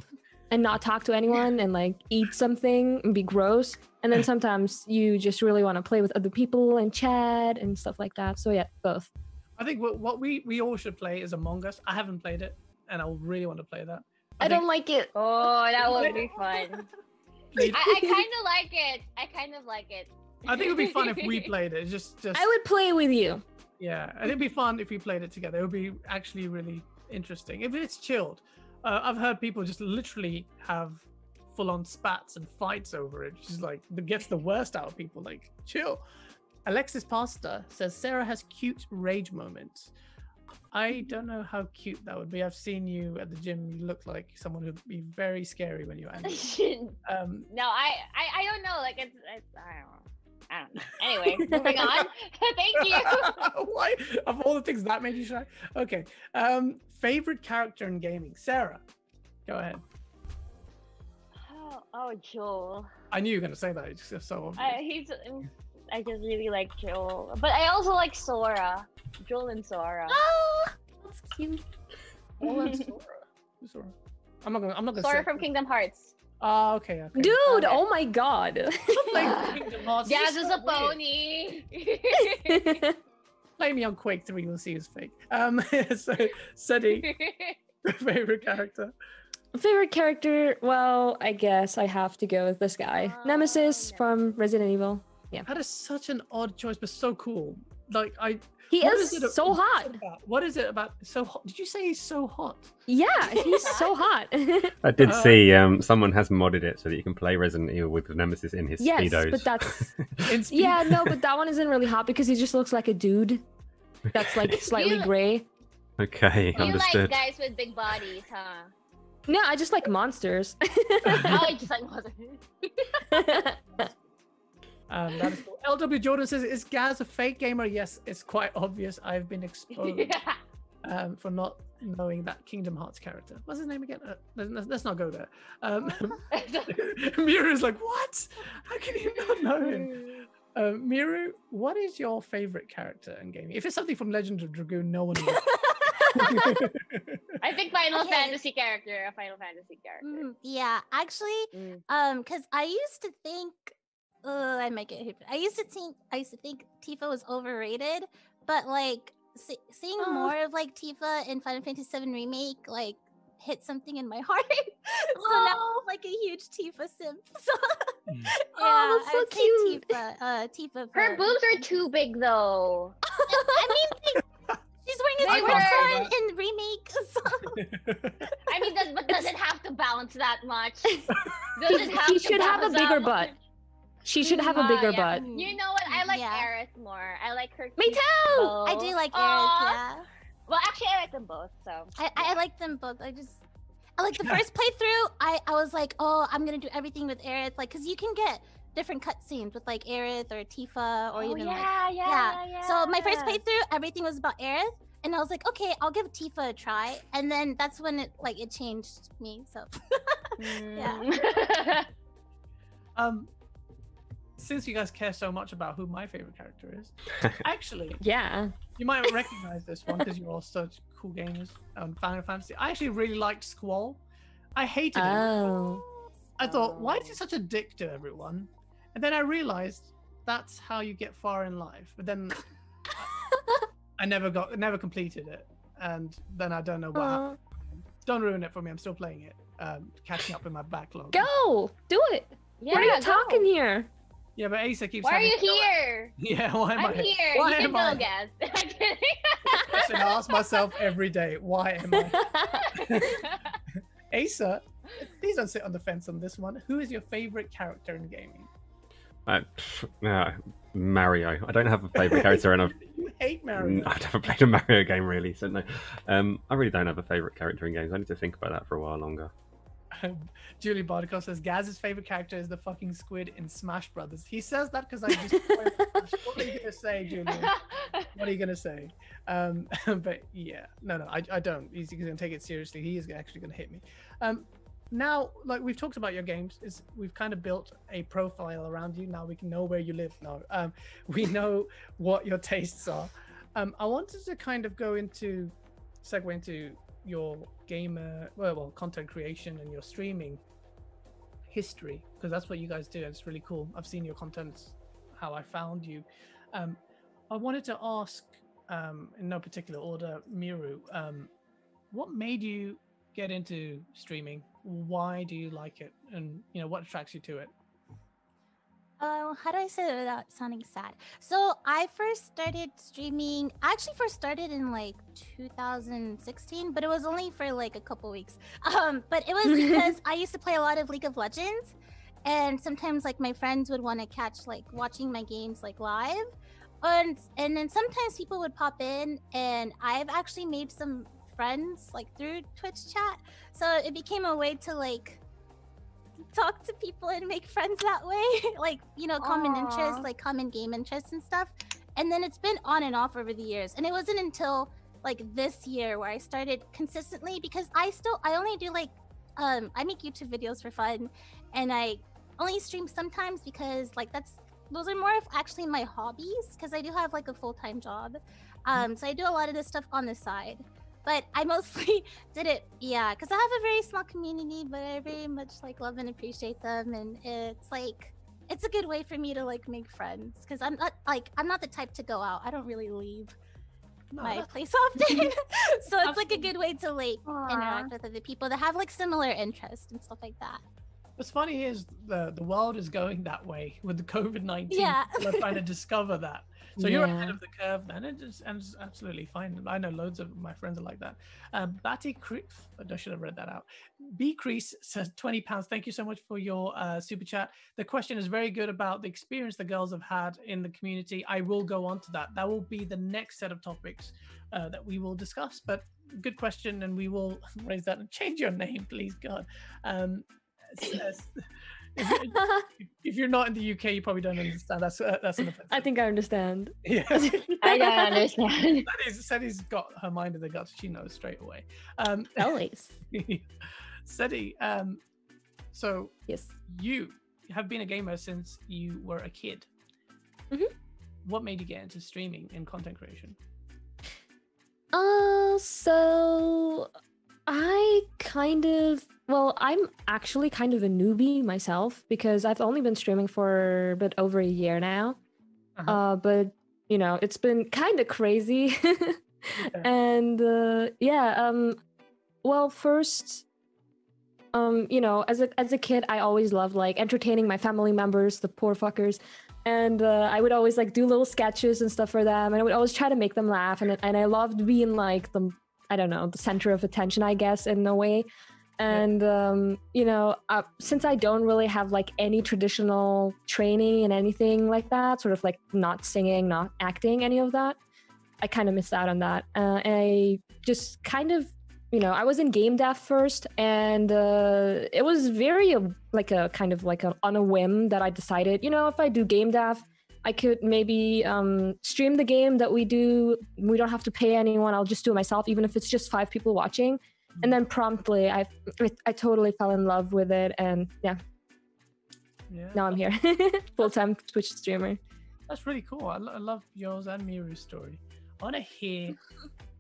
and not talk to anyone and like eat something and be gross. And then <laughs> sometimes you just really want to play with other people and chat and stuff like that. So yeah, both. I think what, what we we all should play is Among Us. I haven't played it, and I really want to play that. I, think don't like it. Oh, that would be <laughs> fun. I, I kind of like it. I kind of like it. I think it would be fun if we <laughs> played it. Just just I would play with you. Yeah, and it'd be fun if we played it together. It would be actually really interesting if it's chilled. Uh, I've heard people just literally have full-on spats and fights over it, She's like gets the worst out of people. Like, chill. Alexis Pasta says Sarah has cute rage moments. I don't know how cute that would be. I've seen you at the gym. You look like someone who'd be very scary when you're angry. <laughs> Um, no, I, I I don't know. Like it's, it's I don't know. I don't know. <laughs> Anyway, moving on. <laughs> Thank you. Why of all the things that made you shy? Okay. Um, favorite character in gaming, Sarah. Go ahead. Oh, oh, Joel. I knew you were gonna say that. It's just so obvious. I, he's. I just really like Joel, but I also like Sora. Joel and Sora. Oh, that's cute. Oh, that's <laughs> Sora. Who's Sora? I'm not gonna. I'm not gonna. Sora say from Kingdom Hearts. Ah, okay. okay. Dude, Okay. oh my god. <laughs> Play <laughs> Kingdom Hearts. This Jazz is is so a pony. Play me on Quake 3. You'll see it's fake. Um, so Sedy, favorite character. Favorite character? Well, I guess I have to go with this guy. Nemesis no. from Resident Evil. Yeah, that is such an odd choice, but so cool. Like I. He is, it- so what is hot. it What is it about? So hot? Did you say he's so hot? Yeah, he's so <laughs> hot. <laughs> I did Uh, see um, someone has modded it so that you can play Resident Evil with Nemesis in his yes, speedos. but that's <laughs> In speed- yeah, no, but that one isn't really hot because he just looks like a dude that's like slightly You- gray. okay, you like understood. guys with big bodies, huh? No, I just like monsters. <laughs> oh, you just like mother. <laughs> Um, that is cool. LW Jordan says, "Is Gaz a fake gamer?" Yes, it's quite obvious. I've been exposed. <laughs> um, for not knowing that Kingdom Hearts character. What's his name again? Uh, let's, let's not go there. Um, Miru is like, what? How can you not know him? Uh, Miru, what is your favorite character in gaming? If it's something from Legend of Dragoon, no one will. <laughs> I think Final Okay. Fantasy character, a Final Fantasy character. Mm, yeah, actually, Mm. um, because I used to think, uh, I might get hit. I used to think, I used to think Tifa was overrated, but like see, seeing Aw. more of like Tifa in Final Fantasy VII remake, like hit something in my <laughs> heart. so now I'm like a huge Tifa simp. <laughs> So Mm. yeah, Oh, that's so I would cute. Tifa, uh, Tifa. Her boobs are too big though. I mean, like, she's wearing They were- sweater in remake. So. <laughs> I mean, does, but does it have to balance that much? <laughs> Does it have She to should have a bounce that bigger much? butt. She should have a mm, bigger yeah. butt. You know what? I like Yeah. Aerith more. I like her. Me too. bow. I do like Aerith, Aw. yeah. Well, actually, I like them both. So I, I like them both. I just I like the first playthrough. I I was like, oh, I'm gonna do everything with Aerith, like, cause you can get different cutscenes with like Aerith or Tifa or oh, even like yeah, yeah, yeah, So my first playthrough, everything was about Aerith, and I was like, okay, I'll give Tifa a try, and then that's when it like it changed me. So <laughs> yeah. <laughs> um, since you guys care so much about who my favorite character is, <laughs> actually, Yeah. you might recognize this one because you're all such cool gamers on Final Fantasy. I actually really liked Squall. I hated him. Oh. I thought, why is he such a dick to everyone? And then I realized that's how you get far in life. But then I never got, never completed it, and then I don't know what. happened. Don't ruin it for me. I'm still playing it, um, catching up in my backlog. Go. Do it. yeah, what are you go. talking here? Yeah, but Asa keeps. Why are having- you here? <laughs> Yeah, why am I'm I? here. Why you can am go, I? Gaz. <laughs> I'm kidding. I ask myself every day. Why am I? <laughs> Asa, please don't sit on the fence on this one. Who is your favorite character in gaming? Uh, uh, Mario. I don't have a favorite <laughs> character, and I've You hate Mario. I've never played a Mario game really, so no. Um, I really don't have a favorite character in games. I need to think about that for a while longer. Julie Bartico says Gaz's favorite character is the fucking squid in Smash Brothers. He says that because I just. <laughs> what are you gonna say, Julie? What are you gonna say? Um, <laughs> but yeah, no, no, I, I don't. He's, he's gonna take it seriously. He is actually gonna hit me. Now, like we've talked about your games, is we've kind of built a profile around you. Now we can know where you live. now um, <laughs> we know what your tastes are. Um, I wanted to kind of go into segue into your gamer well, well content creation and your streaming history because that's what you guys do. It's really cool. I've seen your contents how I found you. Um, I wanted to ask, um, in no particular order, Miru, um, what made you get into streaming? Why do you like it, and you know what attracts you to it? Uh, how do I say it without sounding sad? So I first started streaming. I actually first started in like 2016, but it was only for like a couple weeks. <laughs> Um, but it was because <laughs> I used to play a lot of League of Legends, and sometimes like my friends would want to catch like watching my games like live, and and then sometimes people would pop in, and I've actually made some friends like through Twitch chat, so it became a way to like talk to people and make friends that way. <laughs> Like you know common interests like common game interests and stuff. And then it's been on and off over the years. And it wasn't until like this year where i started consistently because i still i only do like um i make youtube videos for fun. And i only stream sometimes because like that's those are more of actually my hobbies because i do have like a full-time job. Um so i do a lot of this stuff on the side but I mostly <laughs> did it, yeah, because I have a very small community, but I very much like love and appreciate them, and it's like it's a good way for me to like make friends because I'm not like I'm not the type to go out. I don't really leave No, my that's- place <laughs> often, <laughs> so it's like a good way to like Aw. interact with other people that have like similar interests and stuff like that. What's funny is the the world is going that way with the COVID nineteen. Yeah. Are trying to discover that. So you're ahead of the curve, then it is and it's absolutely fine. I know loads of my friends are like that. Um, Batty Cre- I should have read that out. B Crease says twenty pounds. Thank you so much for your uh, super chat. The question is very good about the experience the girls have had in the community. I will go on to that. That will be the next set of topics uh, that we will discuss. But good question, and we will <laughs> raise that and change your name, please God. Um, if, you- if you're not in the UK, you probably don't understand. That's uh, that's an offense. I think I understand. Yeah. <laughs> I don't understand. <laughs> Sadie's, Sadie's got her mind in the guts. She knows straight away. Um, <laughs> Always. Sadie, um, so Yes. you have been a gamer since you were a kid. Mhm. What made you get into streaming and content creation? Uh, so I kind of well, I'm actually kind of a newbie myself because I've only been streaming for a bit over a year now. Uh-huh. Uh, but you know, it's been kind of crazy. <laughs> and uh, yeah, um, well, first, um, you know, as a as a kid, I always loved like entertaining my family members, the poor fuckers, and uh, I would always like do little sketches and stuff for them, and I would always try to make them laugh, and and I loved being like the I don't know the center of attention, I guess, in a way. And um, you know, uh, since I don't really have like any traditional training and anything like that, sort of like not singing, not acting, any of that, I kind of missed out on that. Uh, and I just kind of, you know, I was in game dev first, and uh, it was very uh, like a kind of like a, on a whim that I decided, you know, if I do game dev, I could maybe um, stream the game that we do. We don't have to pay anyone. I'll just do it myself, even if it's just five people watching. And then promptly, I I, I totally fell in love with it, and yeah, Yeah. now I'm here, <laughs> full time Twitch streamer. That's really cool. I, lo- I love yours and Miru's story. I want to hear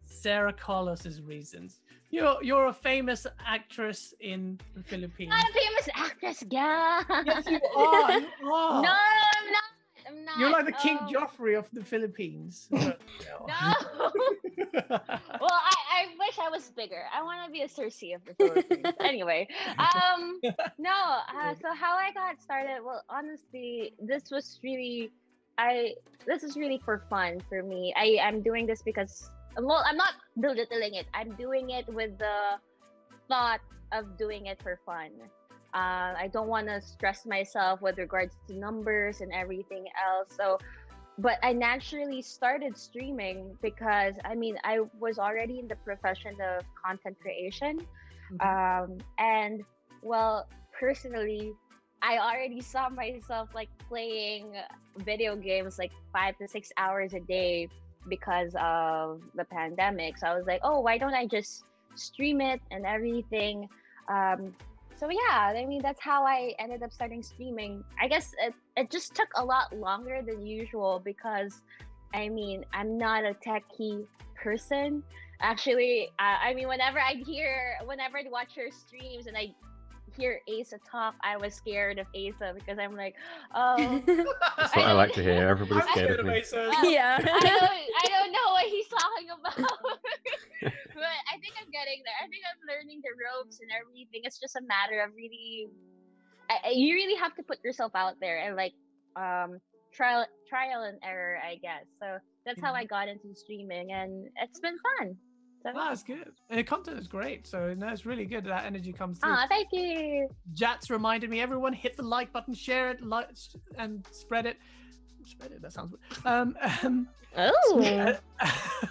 Sarah Carlos's reasons. You're you're a famous actress in the Philippines. I'm a famous actress, yeah. yes, you <laughs> are. You are. No, I'm not. I'm not. You're like the King Oh, Joffrey of the Philippines. <laughs> But, No. <laughs> <laughs> well, I, I wish I was bigger. I want to be a Cersei of the Philippines. anyway, um, no. Uh, so how I got started? Well, honestly, this was really, I this is really for fun for me. I I'm doing this because well, I'm not belittling it. I'm doing it with the thought of doing it for fun. Uh, I don't want to stress myself with regards to numbers and everything else. So but I naturally started streaming because I mean I was already in the profession of content creation, um, and well, personally, I already <laughs> saw myself like playing video games like five to six hours a day because of the pandemic. So I was like, oh, why don't I just stream it and everything? Um, so yeah, I mean that's how I ended up starting streaming. I guess it, it just took a lot longer than usual because I mean I'm not a techie person. Actually, I mean whenever I hear whenever I watch her streams and I hear Asa talk, I was scared of Asa because I'm like, <laughs> oh, That's what I like to hear. Everybody's I'm scared of me. Asa. yeah. <laughs> I don't, I don't know what he's talking about. <laughs> but I think I'm getting there. I think I'm learning the ropes and everything. It's just a matter of really, I, I- you really have to put yourself out there and like um trial trial and error, I guess. So that's how I got into streaming, and it's been fun. So, Ah, it's good. And the content is great. So no, it's really good. That energy comes through. ah, thank you. Jats reminded me. Everyone hit the like button, share it, like, and spread it. Spread it. That sounds weird. Um, um, <laughs> oh. <laughs>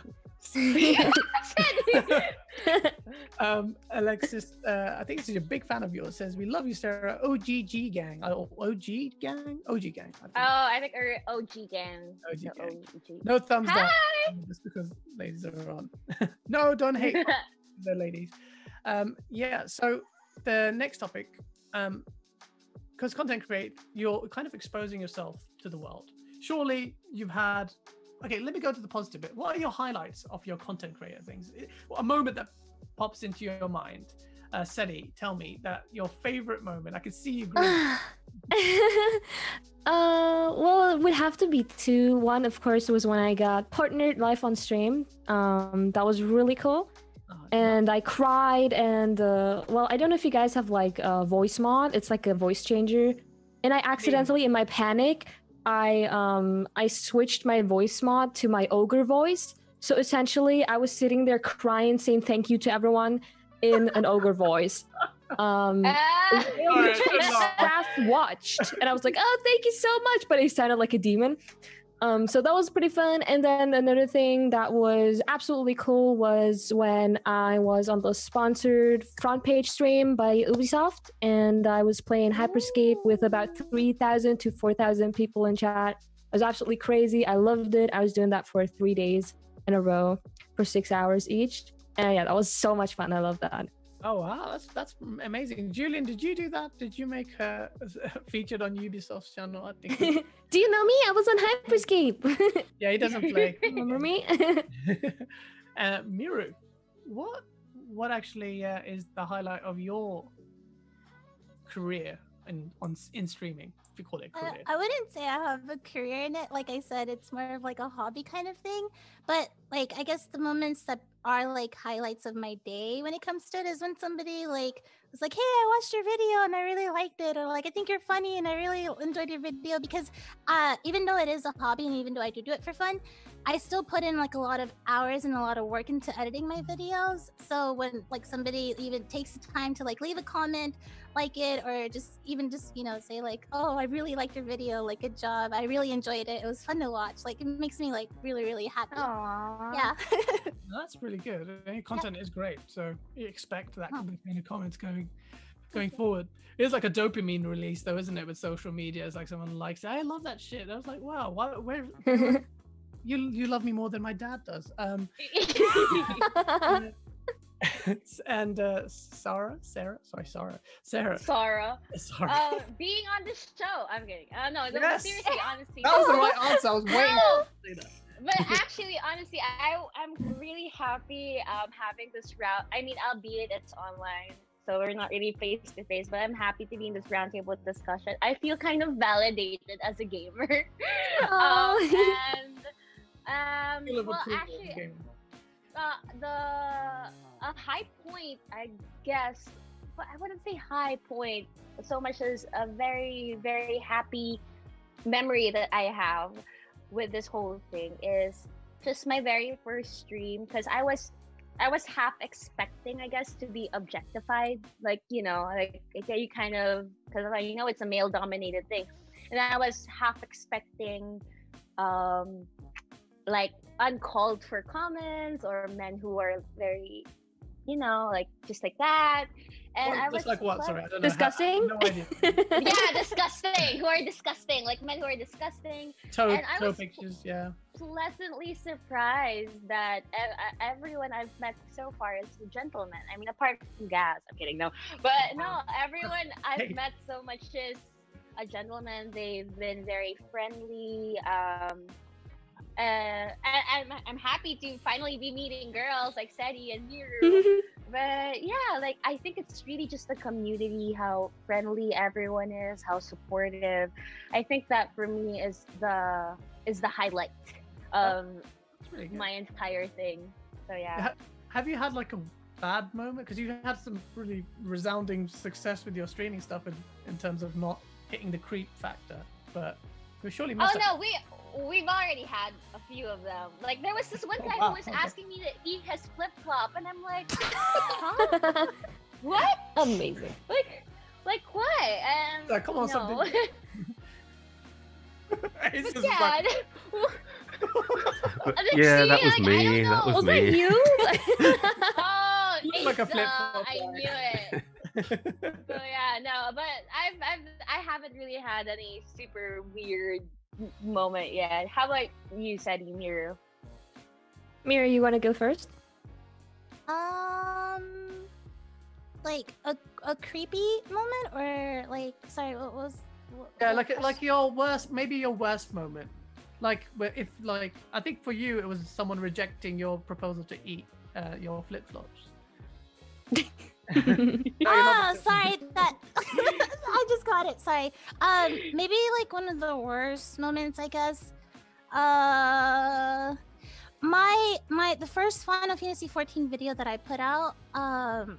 <laughs> <laughs> um, Alexis, uh, I think this is a big fan of yours. Says we love you, Sarah. OGG gang. Oh, OG gang. OG gang. I. Oh, I think OG gang. OG gang. OG. No thumbs down. Just because ladies are on. <laughs> no, don't hate <laughs> the ladies. Um, yeah. So the next topic, um, because content create, you're kind of exposing yourself to the world. Surely you've had. Okay, let me go to the positive bit. What are your highlights of your content creator things? A moment that pops into your mind. Uh, Sedy, tell me that your favorite moment. I can see you <sighs> uh, well, it would have to be two. One, of course, was when I got partnered live on stream. Um, that was really cool. Oh, And I cried, and uh, well, I don't know if you guys have like a voice mod. It's like a voice changer. And I accidentally, in my panic, I um I switched my voice mod to my ogre voice. So essentially, I was sitting there crying, saying thank you to everyone in an ogre voice. Um, <laughs> Ah. Alright, the enough. staff watched and I was like, oh, thank you so much. But it sounded like a demon. Um, so that was pretty fun. And then another thing that was absolutely cool was when I was on the sponsored front page stream by Ubisoft, and I was playing Hyperscape with about three thousand to four thousand people in chat. It was absolutely crazy. I loved it. I was doing that for three days in a row for six hours each. And yeah, that was so much fun. I love that. Oh wow, that's that's amazing. Julian, did you do that? Did you make her <laughs> featured on Ubisoft's channel? I think. <laughs> do you know me? I was on Hyperscape. <laughs> yeah, he doesn't play. Remember me? uh, Miru, what what actually uh, is the highlight of your career in on in streaming? If you call it career. I, I wouldn't say I have a career in it. Like I said, it's more of like a hobby kind of thing. But like I guess the moments that are like highlights of my day when it comes to it is when somebody like was like, "Hey, I watched your video and I really liked it," or like, "I think you're funny and I really enjoyed your video." Because uh, even though it is a hobby and even though I do do it for fun, I still put in like a lot of hours and a lot of work into editing my videos. So when like somebody even takes the time to like leave a comment, like it, or just even just you know say like, "Oh, I really liked your video. Like, good job. I really enjoyed it. It was fun to watch." Like, it makes me like really really happy. Aww. Yeah. <laughs> That's really good. Any content is great, so you expect that kind of comments going going forward. It's like a dopamine release, though, isn't it? With social media, it's like someone likes, it. "I love that shit." I was like, "Wow, why, where?" <laughs> you you love me more than my dad does. Um, <laughs> <laughs> and uh, Sarah, Sarah, sorry, Sarah, Sarah, Sarah, <laughs> Sarah. Uh, being on the show. I'm kidding. Uh, no, no Yes. seriously, honestly. that was the right answer. I was waiting. No. to say that. but actually, honestly, I I'm really happy um having this route. I mean, albeit it's online, so we're not really face to face. But I'm happy to be in this roundtable discussion. I feel kind of validated as a gamer. um, and um, well, actually, game. uh, the a high point, I guess, but I wouldn't say high point so much as a very, very happy memory that I have with this whole thing is just my very first stream because I was I was half expecting, I guess, to be objectified, like you know, like okay, you kind of because you know it's a male dominated thing, and I was half expecting, um, like uncalled for comments or men who are very, you know, like just like that. And What- I just was like what? Sorry, I don't know. how- Disgusting? no idea. <laughs> yeah, disgusting. Who are disgusting? Like men who are disgusting. Toe, And I toe was- pictures. Yeah. Pleasantly surprised that everyone I've met so far is a gentleman. I mean, apart from Gaz, I'm kidding. No, but no, everyone <laughs> I've met so much is a gentleman. They've been very friendly. Um, uh, and I'm, I'm happy to finally be meeting girls like Sedy and Miru. <laughs> but yeah like i think it's really just the community how friendly everyone is how supportive i think that for me is the is the highlight of It's really my entire thing so yeah Have you had like a bad moment? Because you had some really resounding success with your streaming stuff in, in terms of not hitting the creep factor, but you surely oh have. no we we've already had a few of them like there was this one guy wow, who was <laughs> asking me to eat his flip-flop and i'm like <laughs> huh? what Amazing. like like what and Like, come on, no. something- <laughs> It's just yeah like- I- yeah, that was like, me. That know. was Was me. that you? Oh, Look like a flip-flop I knew it. So yeah, no, but I've, I've I haven't really had any super weird m- moment yet. How about you, Sedy Miru? Mira, you want to go first? Um, like a a creepy moment, or like sorry, what was? What, yeah, what like question? like your worst, maybe your worst moment. Like where if like I think for you it was someone rejecting your proposal to eat uh, your flip flops. <laughs> <laughs> Oh, sorry that <laughs> I just got it. Sorry. Um, maybe like one of the worst moments, I guess. Uh, my my the first Final Fantasy 14 video that I put out. Um,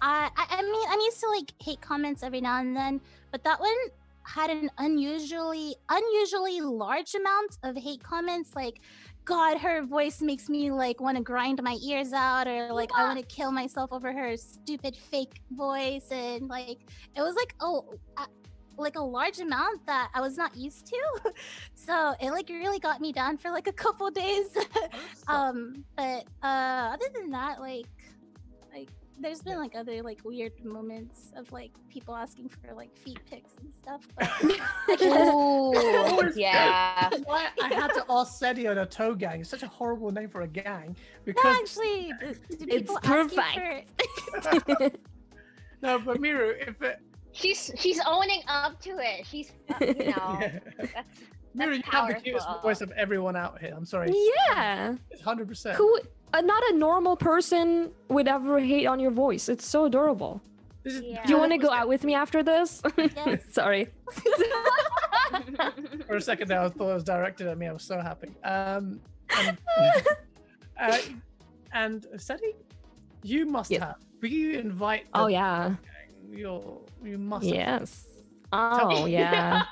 I I, I mean I'm used to like hate comments every now and then, but that one had an unusually unusually large amount of hate comments like god her voice makes me like want to grind my ears out or like i want to kill myself over her stupid fake voice and like it was like oh uh, like a large amount that I was not used to. <laughs> so it like really got me down for like a couple days. <laughs> um, but uh, other than that, like, like there's been like other like weird moments of like people asking for like feet pics and stuff. <laughs> But Ooh, <laughs> yeah. Why <laughs> I had to ask Sedy on a toe gang. It's such a horrible name for a gang no, because actually, do, do It's people ask perfect. for- no, but Miru, if it, She's she's owning up to it. She's uh, you know yeah. that's Miru, you that's have the cutest voice of everyone out here. I'm sorry, yeah. it's hundred percent. Who? Uh, not a normal person would ever hate on your voice. It's so adorable. This is Yeah. Do you want to go out with me after this? Yes. <laughs> Sorry. <laughs> For a second there, I thought it was directed at me. I was so happy. Um, and, <laughs> uh, and Sedy, you must Yes. have. Will you invite? Oh yeah. gang? You're, you must. Yes. Tell Oh yeah.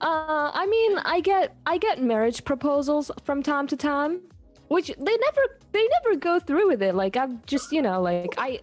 Uh, I mean, I get I get marriage proposals from time to time, which they never they never go through with it. Like I'm just you know like I.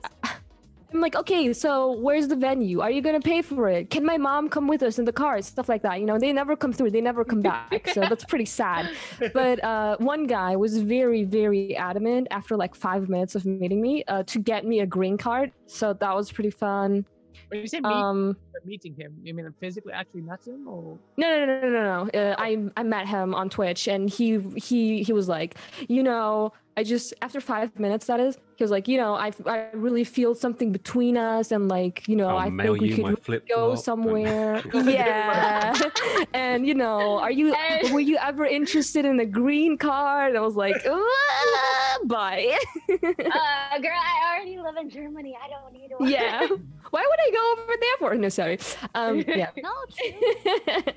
I'm like, okay, so where's the venue? Are you gonna pay for it? Can my mom come with us in the car? Stuff like that. You know, they never come through. They never come back. So <laughs> that's pretty sad. But uh, one guy was very, very adamant after like five minutes of meeting me uh, to get me a green card. So that was pretty fun. When you say meet, Um, meeting him, you mean physically actually met him, or No, no, no, no, no, no. Uh, I I met him on Twitch, and he he he was like, you know, I just after five minutes, that is, he was like, you know, I I really feel something between us, and like, you know, I'll I mail think we you could my really go somewhere. <laughs> yeah, <laughs> and you know, are you And- were you ever interested in a green card? And I was like, <laughs> "Ah, bye. uh, girl, I already live in Germany. I don't need one. yeah. Why would I go over there for? No, sorry. Um, <laughs> yeah. no, true.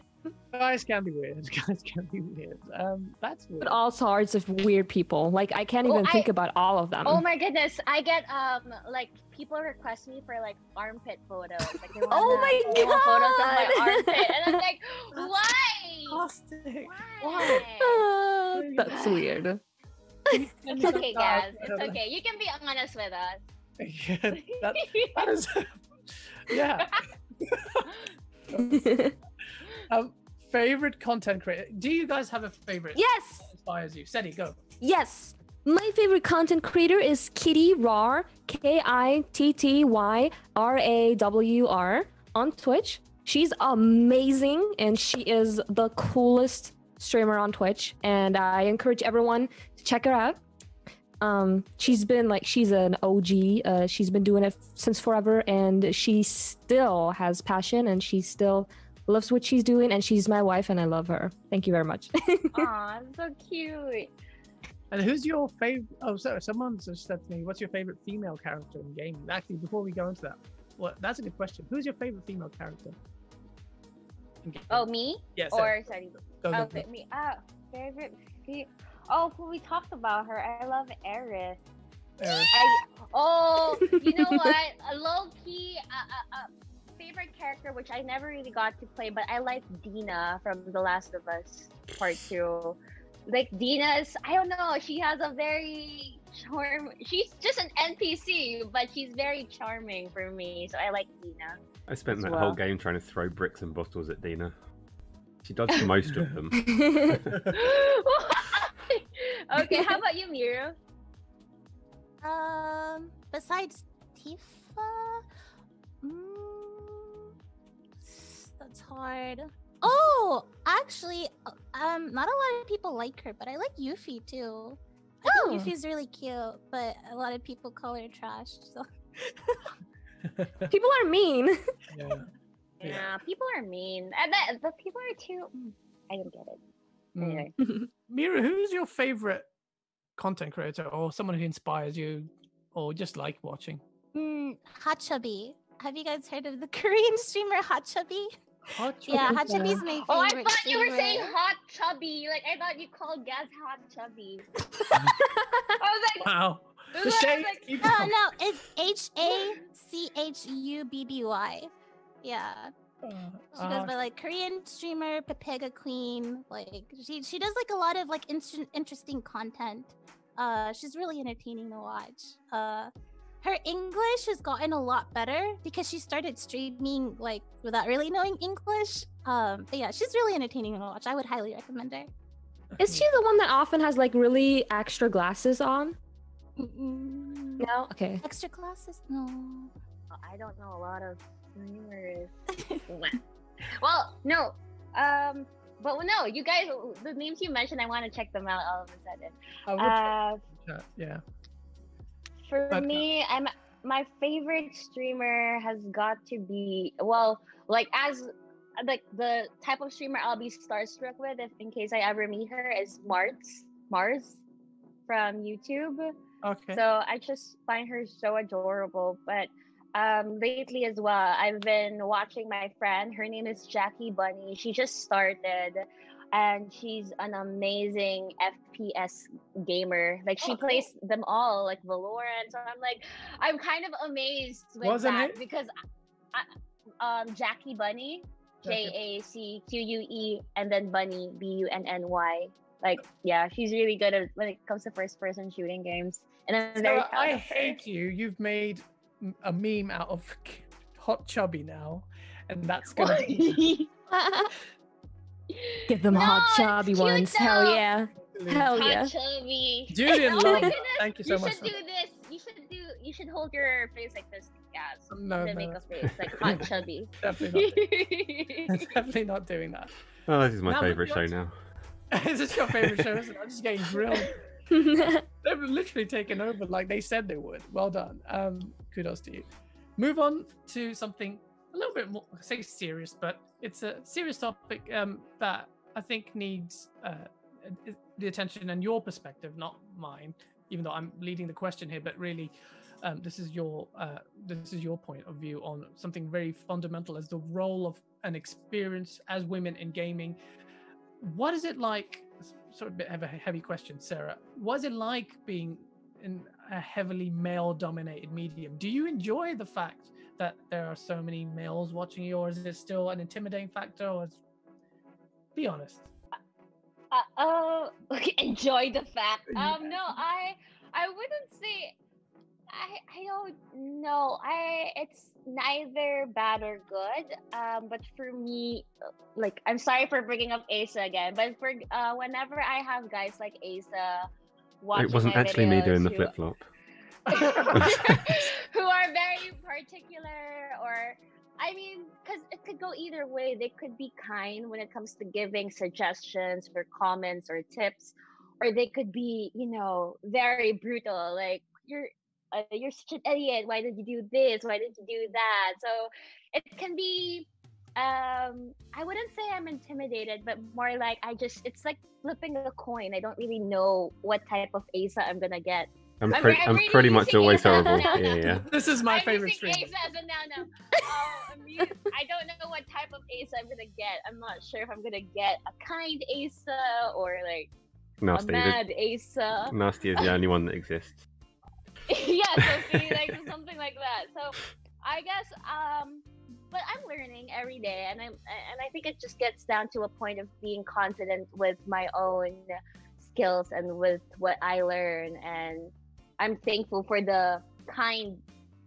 guys can be weird. <laughs> Guys can be weird. Um, that's weird. but all sorts of weird people. Like I can't Oh, even I- think about all of them. Oh my goodness, I get um like people request me for like armpit photos. Like they <laughs> Oh wanna- my they want photos of my armpit, and I'm like, why? Caustic. Why? Ah, that's weird. It's okay, guys. It's okay. You can be honest with us. Yeah, that, that is, yeah. <laughs> Um, favorite content creator. Do you guys have a favorite? yes, that inspires you. Sedy, go. yes. My favorite content creator is Kitty Rawr, K I T T Y R A W R on Twitch. She's amazing and she is the coolest streamer on Twitch. And I encourage everyone to check her out. Um, she's been like she's an OG. Uh, she's been doing it since forever, and she still has passion, and she still loves what she's doing. And she's my wife, and I love her. Thank you very much. <laughs> Aw, so cute. And who's your favorite? Oh, sorry, someone just said to me, "What's your favorite female character in gaming?" Actually, before we go into that, well, that's a good question. Who's your favorite female character? Oh, me? yes. Sedy. Or sorry. Go, go, Okay, go. me. Ah, favorite. Fe- oh, who we talked about her. I love Aerith. Eric. I, oh, you know <laughs> what? A low key, uh, uh, uh, favorite character, which I never really got to play, but I like Dina from The Last of Us Part Two. Like Dina's, I don't know. She has a very charm. She's just an NPC, but she's very charming for me. So I like Dina. I spent as that well. whole game trying to throw bricks and bottles at Dina. She does most of them. <laughs> <laughs> okay, how <laughs> about you, Miru? Um, besides Tifa, mm, that's hard. Oh, actually, uh, um, not a lot of people like her, but I like Yuffie too. I Oh. think Yuffie's really cute, but a lot of people call her trash. <laughs> So People are mean. yeah. Yeah, <laughs> Yeah. people are mean. And that, but people are too. I don't get it. Mm. Anyway. <laughs> Mira, who's your favorite content creator, or someone who inspires you, or just like watching? mm, Hachubby. Have you guys heard of the <laughs> Korean streamer Hachubby? Hot Yeah, chocolate Hachubby's fan. my favorite. Oh, I thought you were saying streamer. hot chubby. Like I thought you called Gaz hot chubby. <laughs> I was like, Wow. this The is what shade like, No, no, it's H A C H U B B Y. Yeah. She goes by like Korean streamer Pepega Queen. Like she she does like a lot of like inter- interesting content. Uh, she's really entertaining to watch. Uh, her English has gotten a lot better because she started streaming like without really knowing English. Um, but yeah, she's really entertaining to watch. I would highly recommend her. Is she the one that often has like really extra glasses on? Mm-mm. No. Okay. Extra glasses? No. I don't know a lot of streamers. <laughs> well, no. Um, but no, you guys, the names you mentioned, I want to check them out all of a sudden. I will Uh, yeah. for But, uh, me, I'm my favorite streamer has got to be well, like as like the type of streamer I'll be starstruck with if in case I ever meet her is Mars Mars from YouTube. Okay. So I just find her so adorable. But um, lately as well, I've been watching my friend. Her name is Jackie Bunny. She just started, and she's an amazing FPS gamer. Like she Oh, cool. plays them all, like Valorant. So I'm like, I'm kind of amazed with Wasn't that it? because, I, um, Jackie Bunny, J. A C Q U E, and then Bunny B U N N Y. Like, yeah, she's really good at when it comes to first-person shooting games. And I'm very Sarah, I hate you. You've made a meme out of <laughs> hot chubby now, and that's gonna be <laughs> Give them hot chubby it's cute ones. Hell yeah. Hell Hot yeah. chubby. Julian Oh loved my it. Thank you so you much. should do this. You should do. You should hold your face like this, guys. No, then no, make a face like hot <laughs> chubby. definitely not. definitely not doing that. Oh, this is my Now favorite show now. Is this your favorite show? I'm just getting grilled. They've literally taken over like they said they would. Well done. Um, kudos to you. Move on to something a little bit more, I say serious, but it's a serious topic um, that I think needs uh, the attention and your perspective, not mine. Even though I'm leading the question here, but really, um, this is your uh, this is your point of view on something very fundamental as the role of an experience as women in gaming. What is it like? Sort of a bit of a heavy question, Sarah. What is it like being in a heavily male-dominated medium? Do you enjoy the fact that there are so many males watching you, or is it still an intimidating factor? Or is... be honest. uh, oh, okay. <laughs> Enjoy the fact. <laughs> Um, no, I, I wouldn't say. I, I don't know. I, it's neither bad or good. Um, but for me, uh, like, I'm sorry for bringing up Asa again, but for uh, whenever I have guys like Asa watching It wasn't actually me doing the flip flop. <laughs> who are very particular or I mean, because it could go either way. They could be kind when it comes to giving suggestions or comments or tips, or they could be, you know, very brutal. Like you're, uh, you're such an idiot. Why did you do this? Why did you do that? So it can be. Um, I wouldn't say I'm intimidated, but more like I just. It's like flipping a coin. I don't really know what type of Asa I'm gonna get. I'm, I'm pre- I'm I'm pretty much always it as a horrible. Yeah, yeah. <laughs> This is my I'm favorite stream. Asa as a noun now. Oh, I'm u- I don't know what type of Asa I'm gonna get. I'm not sure if I'm gonna get a kind Asa or like a Nasty. The- mad Asa. Nasty is the only one that exists. <laughs> yeah, so see, like something like that. So I guess um but I'm learning every day and I'm and I think it just gets down to a point of being confident with my own skills and with what I learn and I'm thankful for the kind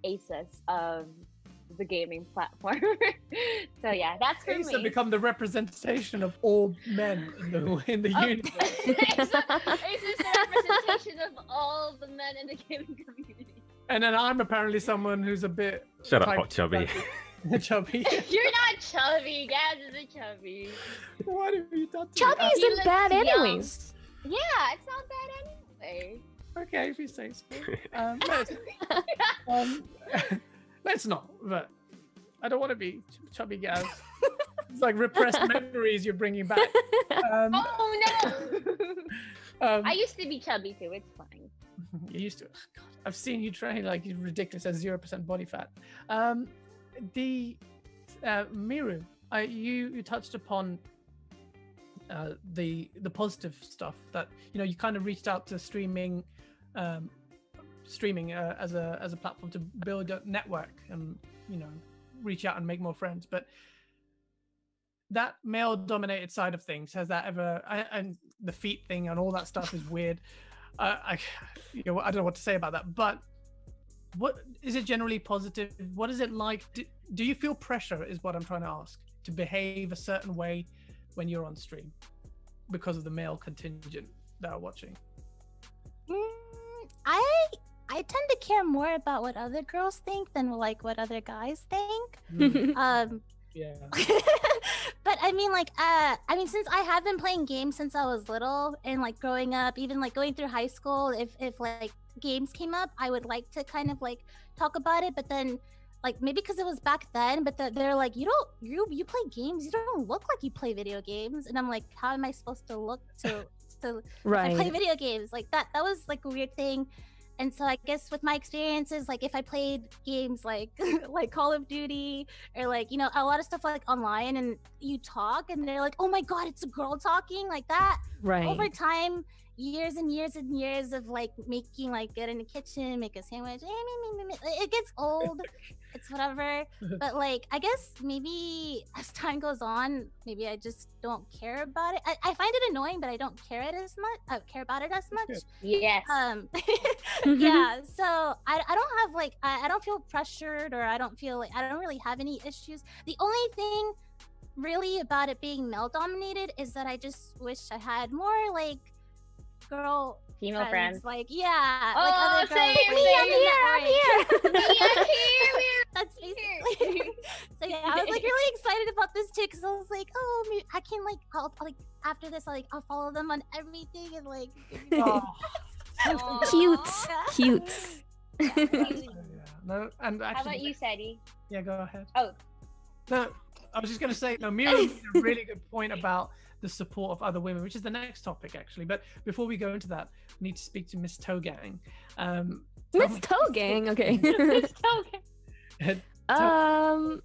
aces of the gaming platform. <laughs> so yeah, that's for Asa me. become the representation of all men in the in the Oh, <laughs> universe. <laughs> Asa, Asa's the representation of all the men in the gaming community. And then I'm apparently someone who's a bit Shut up, type- hot chubby. <laughs> chubby. <laughs> You're not chubby. Gaz isn't chubby. what have you done to me? Chubby Uh, isn't bad, young. anyways. Yeah, it's not bad anyway. okay, if you say so. Um, let's, um, <laughs> let's not. But I don't want to be ch- chubby Gaz. it's like repressed memories you're bringing back. Um, Oh no! um, I used to be chubby too. It's fine. you used to. God, I've seen you train like you're ridiculous at zero percent body fat. Um, the uh, Miru, I, you you touched upon uh, the the positive stuff that you know you kind of reached out to streaming, um, streaming uh, as a as a platform to build a network and you know reach out and make more friends, but that male dominated side of things has that ever and the feet thing and all that stuff is weird. <laughs> Uh, I, you know, I don't know what to say about that, but what is it generally positive? What is it like? Do, do you feel pressure? Is what I'm trying to ask to behave a certain way when you're on stream because of the male contingent that are watching. Mm, I I tend to care more about what other girls think than like what other guys think. <laughs> um Yeah. <laughs> but I mean like uh I mean since I have been playing games since I was little and like growing up, even like going through high school, if if like games came up, I would like to kind of like talk about it, but then like maybe because it was back then, but the, they're like, you don't you you play games, you don't look like you play video games, and I'm like, how am I supposed to look to to I play video games like that? That was like a weird thing. And so I guess with my experiences, like if I played games like <laughs> like Call of Duty or like you know a lot of stuff like online, and you talk, and they're like, oh my god, it's a girl talking like that. Right. Over time, years and years and years of like making like get in the kitchen, make a sandwich, eh, it gets old. <laughs> it's whatever. But like I guess maybe as time goes on, maybe I just don't care about it. I, I find it annoying, but I don't care it as much. I don't care about it as much. <laughs> Yes. Um, <laughs> yeah. So I, I don't have like I, I don't feel pressured or I don't feel like I don't really have any issues. The only thing really about it being male dominated is that I just wish I had more like girl Female friends. Like yeah, Oh, like other girls. same, like, same. in that I'm range. Me, I'm here, <laughs> we're <laughs> That's basically. <laughs> so yeah, I was like really excited about this too because I was like, oh, me- I can like, I'll like after this, like I'll follow them on everything and like. Oh, Cute. Yeah. Cute. yeah. No, and How about actually, you, Sedy? yeah, go ahead. Oh. No, I was just going to say, no, Mira made a really good point about the support of other women, which is the next topic, actually. But before we go into that, we need to speak to Miss Togang. Um, Miss Toe Gang. Okay. <laughs> <laughs> okay. um,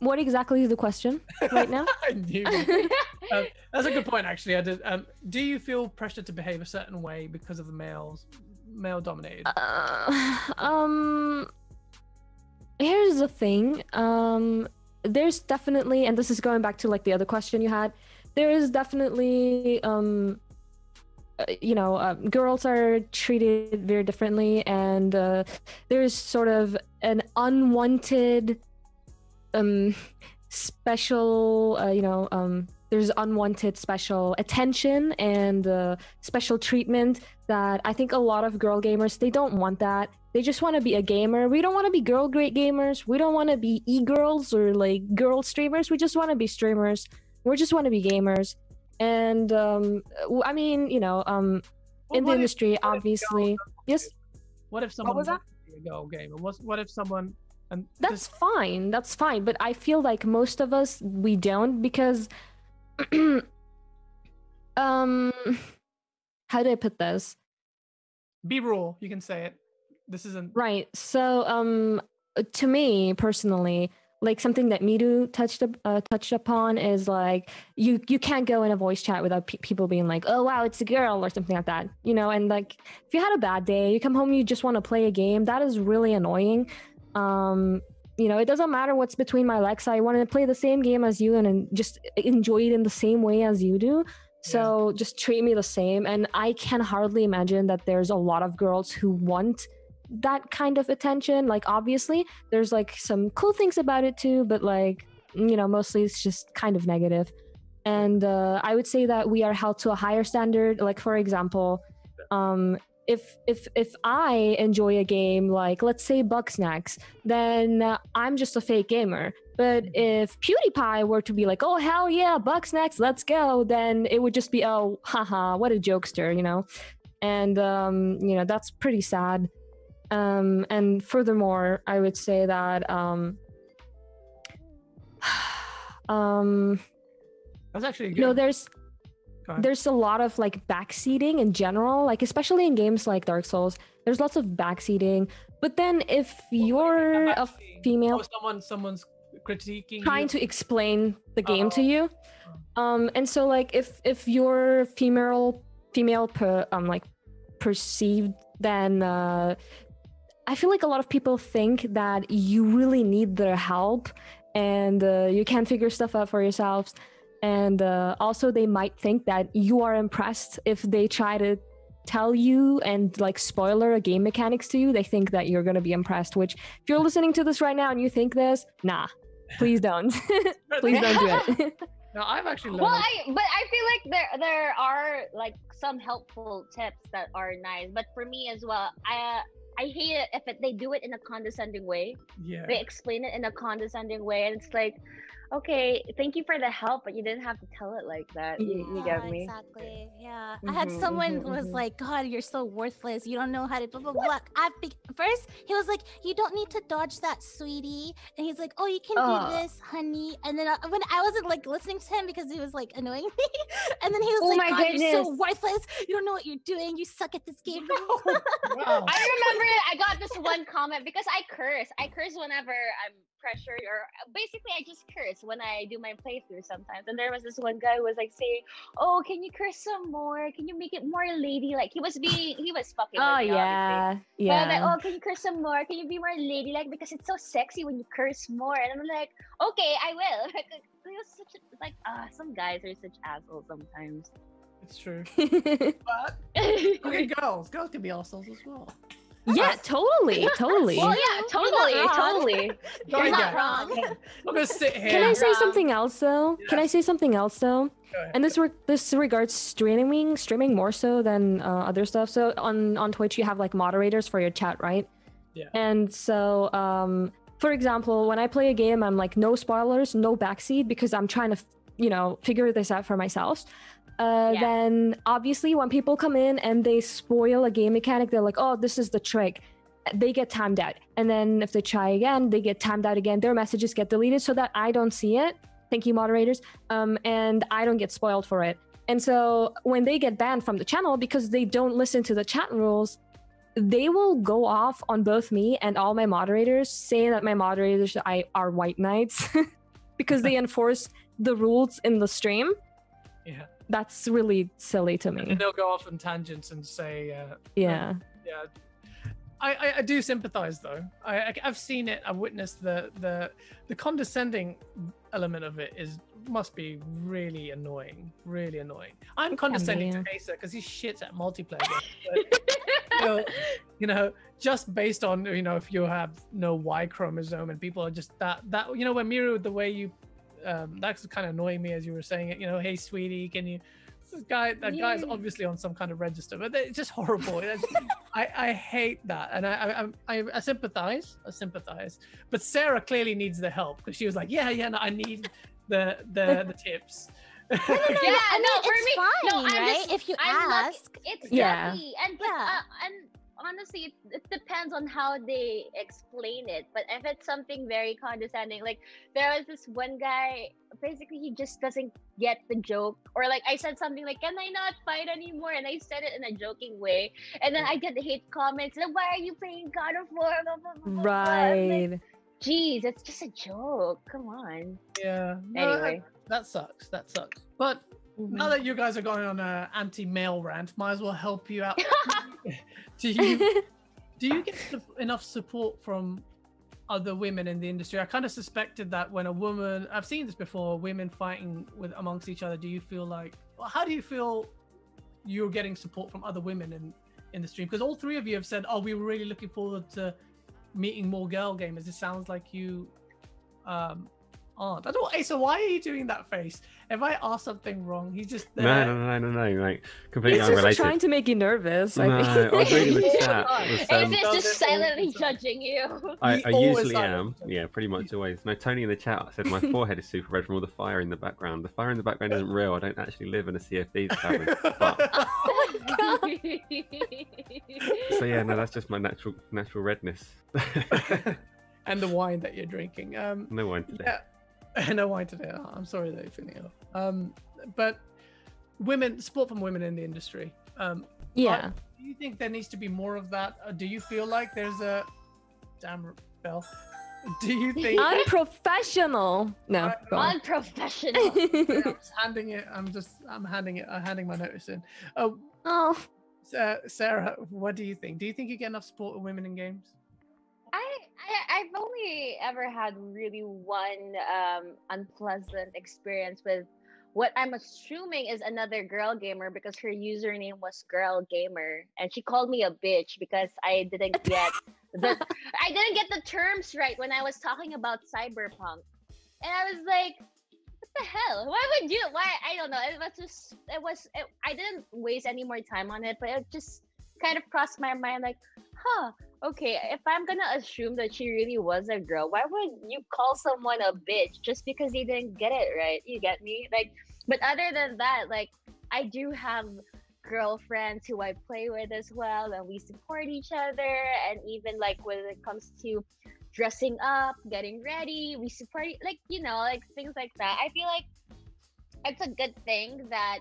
what exactly is the question right now? <laughs> I knew. that. Um, that's a good point, actually. I did. Um, do you feel pressure to behave a certain way because of the males, male dominated? Uh, um, here's the thing. Um, there's definitely, and this is going back to like the other question you had. There is definitely, um, uh, you know, uh, girls are treated very differently, and uh, there's sort of an unwanted, um, special, uh, you know, um, there's unwanted special attention and uh, special treatment that I think a lot of girl gamers they don't want that. They just want to be a gamer. We don't want to be girl great gamers. We don't want to be e-girls or like girl streamers. We just want to be streamers. We just want to be gamers. And um I mean, you know, um Well, in the if- industry if obviously. Yes, What if someone what was that? wants to be a girl gamer? What, what if someone and that's fine. That's fine, but I feel like most of us we don't because <clears throat> um how do I put this? be rule. You can say it. This isn't Right. So, um, to me personally, like something that Miru touched up, uh, touched upon is like you you can't go in a voice chat without pe- people being like, "Oh wow, it's a girl" or something like that. You know, and like if you had a bad day, you come home, you just want to play a game. That is really annoying. Um, you know, it doesn't matter what's between my legs. I want to play the same game as you and, and just enjoy it in the same way as you do. So just treat me the same. And I can hardly imagine that there's a lot of girls who want that kind of attention. Like, obviously, there's like some cool things about it too, but like, you know, mostly it's just kind of negative. And uh, I would say that we are held to a higher standard. Like, for example, um, if if if I enjoy a game like let's say Bugsnax, then uh, I'm just a fake gamer. But if PewDiePie were to be like, "Oh hell yeah, Bugsnax, let's go," then it would just be, "Oh, haha, what a jokester," you know. And um, you know that's pretty sad. Um, and furthermore, I would say that um, <sighs> um, that's actually good. you know, there's there's a lot of like backseating in general, like especially in games like Dark Souls. There's lots of backseating. But then if you're a female Oh, someone someone's critiquing trying you? to explain the game to Oh. you, um, and so like if if you're female female per, um like perceived, then uh, I feel like a lot of people think that you really need their help and uh, you can't figure stuff out for yourselves. And uh, also, they might think that you are impressed if they try to tell you and like spoiler a game mechanics to you, they think that you're gonna be impressed. Which if you're listening to this right now and you think this, nah, please don't. <laughs> <laughs> please don't do it. <laughs> No, I've actually learned. Well, I but I feel like there there are like some helpful tips that are nice, but for me as well, I uh, I hate it if it, they do it in a condescending way. yeah. They explain it in a condescending way, and it's like, okay, thank you for the help, but you didn't have to tell it like that. You, you get me? Exactly. Yeah. I had Mhm, someone mhm, was mhm. like, God, you're so worthless. You don't know how to blah blah blah. I be- first he was like, You don't need to dodge that, sweetie. And he's like, Oh, you can Aw. do this, honey. And then I, when I wasn't like listening to him because he was like annoying me. <laughs> and then he was Oh like, my God, you're so worthless. You don't know what you're doing. You suck at this game. <laughs> wow. I remember I got this <laughs> one comment because I curse. I curse whenever I'm pressured, or basically I just curse when I do my playthrough sometimes. And there was this one guy who was like saying, "Oh, can you curse some more? Can you make it more ladylike?" He was being, he was fucking. oh with me, obviously. yeah, But I was like, oh, can you curse some more? Can you be more ladylike? Because it's so sexy when you curse more. And I'm like, okay, I will. <laughs> It was such a, like, ah, some guys are such assholes sometimes. It's true. <laughs> But <laughs> okay, girls, girls can be assholes as well. Yeah, totally, <laughs> totally. well, yeah, totally, wrong. totally. Go You're not ahead. wrong. I'm gonna sit here. Can I say wrong. something else though? Can I say something else though? And this re- this regards streaming, streaming more so than uh, other stuff. So on on Twitch, you have like moderators for your chat, right? Yeah. And so, um, for example, when I play a game, I'm like no spoilers, no backseat because I'm trying to, f- you know, figure this out for myself. Uh, Yeah. Then obviously, when people come in and they spoil a game mechanic, they're like, "Oh, this is the trick." They get timed out, and then if they try again, they get timed out again. Their messages get deleted so that I don't see it. Thank you, moderators. Um, and I don't get spoiled for it. And so when they get banned from the channel because they don't listen to the chat rules, they will go off on both me and all my moderators, saying that my moderators I, are white knights <laughs> because they <laughs> enforce the rules in the stream. Yeah. That's really silly to And me. they'll go off on tangents and say, uh, Yeah. yeah. I, I, I do sympathize though. I, I I've seen it. I've witnessed the the the condescending element of it is must be really annoying. Really annoying. I'm condescending yeah. to Asa because he shits at multiplayer. games, but, you, know, <laughs> you know, just based on you know if you have no Y chromosome and people are just that that you know when Miru the way you um that's kind of annoying me as you were saying it. You know, hey sweetie, can you? This guy, that guy's obviously on some kind of register, but it's just horrible. It's- I, I hate that, and I, I, I, I sympathize. I sympathize. But Sarah clearly needs the help because she was like, "Yeah, yeah, no, I need the the the tips." Yeah, I mean, no, for it's me, fine, no, I'm right? just- if you I'm lucky- ask. It's Yeah. lucky, and but, Yeah. uh, and honestly, it, it depends on how they explain it. But if it's something very condescending, like there was this one guy, basically he just doesn't get the joke, or like I said something like, "Can I not fight anymore?" and I said it in a joking way, and then I get the hate comments like, "Why are you playing God of War?" Blah, blah, blah, blah, blah. Like, Right. Jeez, it's just a joke. Come on. yeah. No, that- Anyway. that sucks. That sucks. But Mm-hmm. now that you guys are going on an anti-male rant, might as well help you out. <laughs> do you do you get enough support from other women in the industry? I kind of suspected that when a woman, I've seen this before, women fighting with amongst each other. Do you feel like, well, how do you feel you're getting support from other women in in the stream? Because all three of you have said, "Oh, we were really looking forward to meeting more girl gamers." It sounds like you um aren't. I don't. Hey, so why are you doing that face? If I asked something wrong, he's just there. No, no, no, no, no, like completely It's just unrelated. trying to make you nervous. I No, think. I was reading the <laughs> chat. Was, um, Does just silently judging you. <laughs> I, I usually am. Yeah, pretty much always. No, Tony in the chat said my forehead is super red from all the fire in the background. The fire in the background isn't real. I don't actually live in a CFD's cabin. <laughs> But, so yeah, no, that's just my natural natural redness. and the wine that you're drinking. Um, no wine today. yeah, <laughs> no wine today. Oh, I'm sorry that you're feeling ill. Um, but women, support from women in the industry. Um, yeah. do you think there needs to be more of that? Or do you feel like there's a damn bell? <laughs> Do you think? <laughs> Unprofessional. No. Go. Unprofessional. I'm just handing it. I'm just. I'm handing it. I'm handing my notice in. Oh, Oh. uh, Sarah, what do you think? Do you think you get enough support of women in games? I, I've only ever had really one um, unpleasant experience with what I'm assuming is another girl gamer because her username was girl gamer and she called me a bitch because I didn't <laughs> get the I didn't get the terms right when I was talking about cyberpunk. And I was like, what the hell? Why would you why I don't know. It was just it was it, I didn't waste any more time on it, but it just kind of crossed my mind like, huh, okay, if I'm gonna assume that she really was a girl, why would you call someone a bitch just because they didn't get it right? You get me? Like, but other than that, like, I do have girlfriends who I play with as well, and we support each other. And even like when it comes to dressing up, getting ready, we support, like, you know, like things like that. I feel like it's a good thing that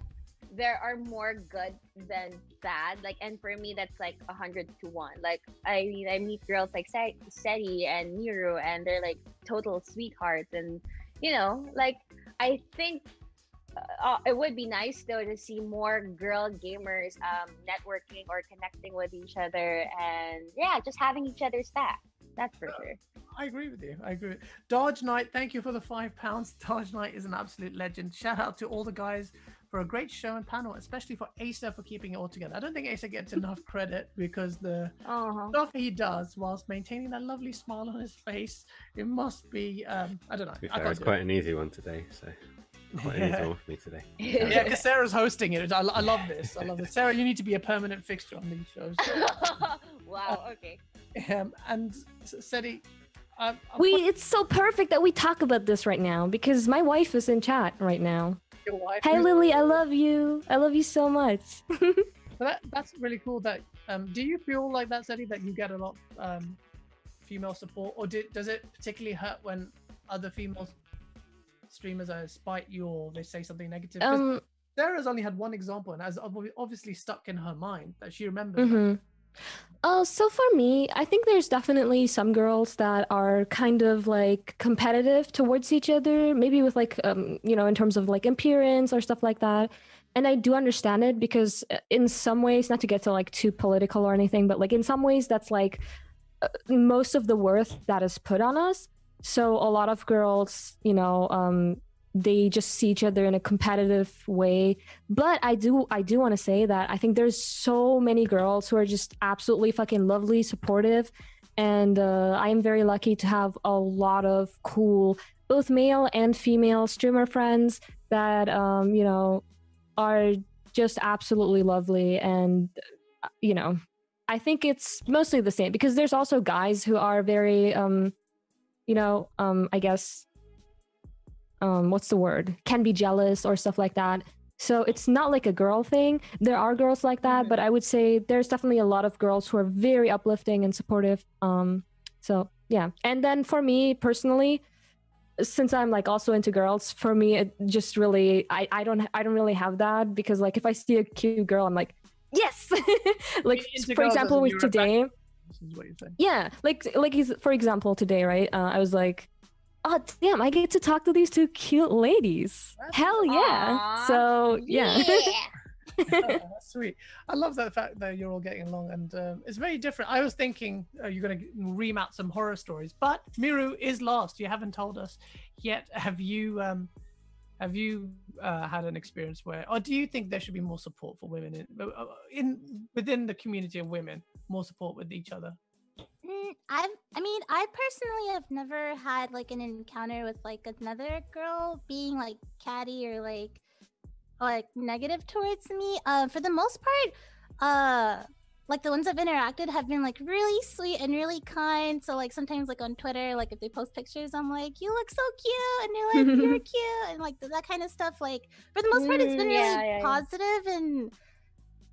there are more good than bad. Like, and for me, that's like a hundred to one. Like, I mean, I meet girls like Se- Sedy and Miru, and they're like total sweethearts. And you know, like, I think uh, it would be nice though to see more girl gamers um, networking or connecting with each other, and yeah, just having each other's back. That's for sure. I agree with you. I agree. Dodge Knight, thank you for the five pounds. <laughs> Dodge Knight is an absolute legend. Shout out to all the guys for a great show and panel, especially for Asa for keeping it all together. I don't think Asa gets enough credit because the Uh-huh. stuff he does whilst maintaining that lovely smile on his face, it must be, um, I don't know. To be I fair, can't it's do quite an easy one today, so <laughs> quite an easy Yeah. for me today. Yeah, because Sarah's hosting it. I, I love this. I love this. Sarah, you need to be a permanent fixture on these shows. <laughs> wow. Okay. Um, and S- Sedy, um, I've we it's so perfect that we talk about this right now because my wife is in chat right now. your wife. Hi Lily, I love you. I love you so much. <laughs> That, that's really cool. That um, do you feel like that, Sedy, that you get a lot um, female support, or did, does it particularly hurt when other female streamers uh, spite you or they say something negative? um Sarah's only had one example and has obviously stuck in her mind that she remembers. that. Uh, so for me, I think there's definitely some girls that are kind of like competitive towards each other, maybe with like um, you know, in terms of like appearance or stuff like that. And I do understand it because uh, in some ways, not to get to like too political or anything, but like in some ways that's like uh, most of the worth that is put on us. So a lot of girls, you know, um they just see each other in a competitive way. But i do i do want to say that i think there's so many girls who are just absolutely fucking lovely supportive and uh, i am very lucky to have a lot of cool both male and female streamer friends that um, you know are just absolutely lovely. And you know i think it's mostly the same because there's also guys who are very um you know um i guess um what's the word? Can be jealous or stuff like that. So it's not like a girl thing. There are girls like that but i would say there's definitely a lot of girls who are very uplifting and supportive. Um so yeah. And then for me personally since i'm like also into girls for me it just really i i don't i don't really have that because like if i see a cute girl i'm like yes! <laughs> Like for example with today This is what you're yeah. Like like is- for example today right uh, i was like oh damn i get to talk to these two cute ladies That's hell yeah Aw. so yeah <laughs> <laughs> Oh, that's sweet. I love that fact that you're all getting along, and um, it's very different. I was thinking uh, you're going to ream out some horror stories, but Miru is lost. You haven't told us yet. Have you? Um, have you uh, had an experience where, or do you think there should be more support for women in, uh, in within the community of women, more support with each other? Mm, I've, I mean, I personally have never had like an encounter with like another girl being like catty or like, like negative towards me. Uh, for the most part, uh, like the ones I've interacted have been like really sweet and really kind. So like sometimes like on Twitter, like if they post pictures, I'm like, you look so cute, and they're like, you're <laughs> cute, and like that kind of stuff. Like for the most part, it's been Mm, really yeah, yeah, yeah. positive and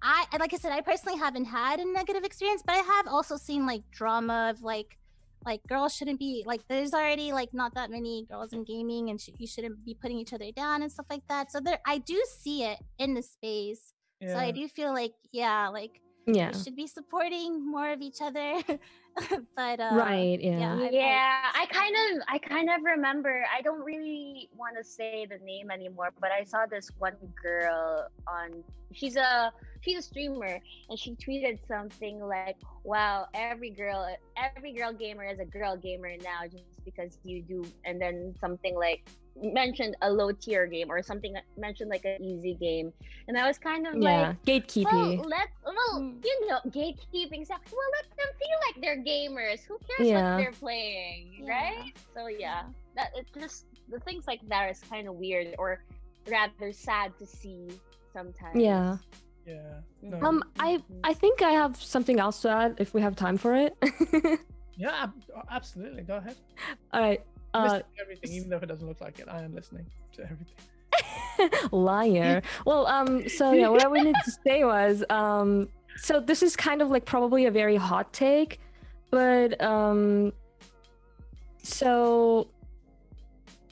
I like I said, I personally haven't had a negative experience, but I have also seen like drama of like like girls shouldn't be like there's already like not that many girls in gaming and sh- you shouldn't be putting each other down and stuff like that. So there I do see it in the space. So I do feel like yeah, like yeah we should be supporting more of each other. <laughs> <laughs> but uh right yeah, yeah. I- I- yeah, I kind of, I kind of remember. I don't really want to say the name anymore, but I saw this one girl on. She's a, she's a streamer, and she tweeted something like, "Wow, every girl, every girl gamer is a girl gamer now, just because you do and then something like mentioned a low tier game or something mentioned like an easy game and i was kind of Yeah, like gatekeeping. well let well Mm. you know gatekeeping stuff well let them feel like they're gamers who cares Yeah. what they're playing Yeah. right so yeah that it just the things like that is kind of weird or rather sad to see sometimes yeah. Yeah. No. Mhm. Um, I. I think I have something else to add if we have time for it. <laughs> yeah, absolutely. Go ahead. All right. Uh, listening to everything, even though it doesn't look like it, I am listening to everything. <laughs> <laughs> liar. Well, um, so yeah, what I wanted to <laughs> say was, um, so this is kind of like probably a very hot take, but um, so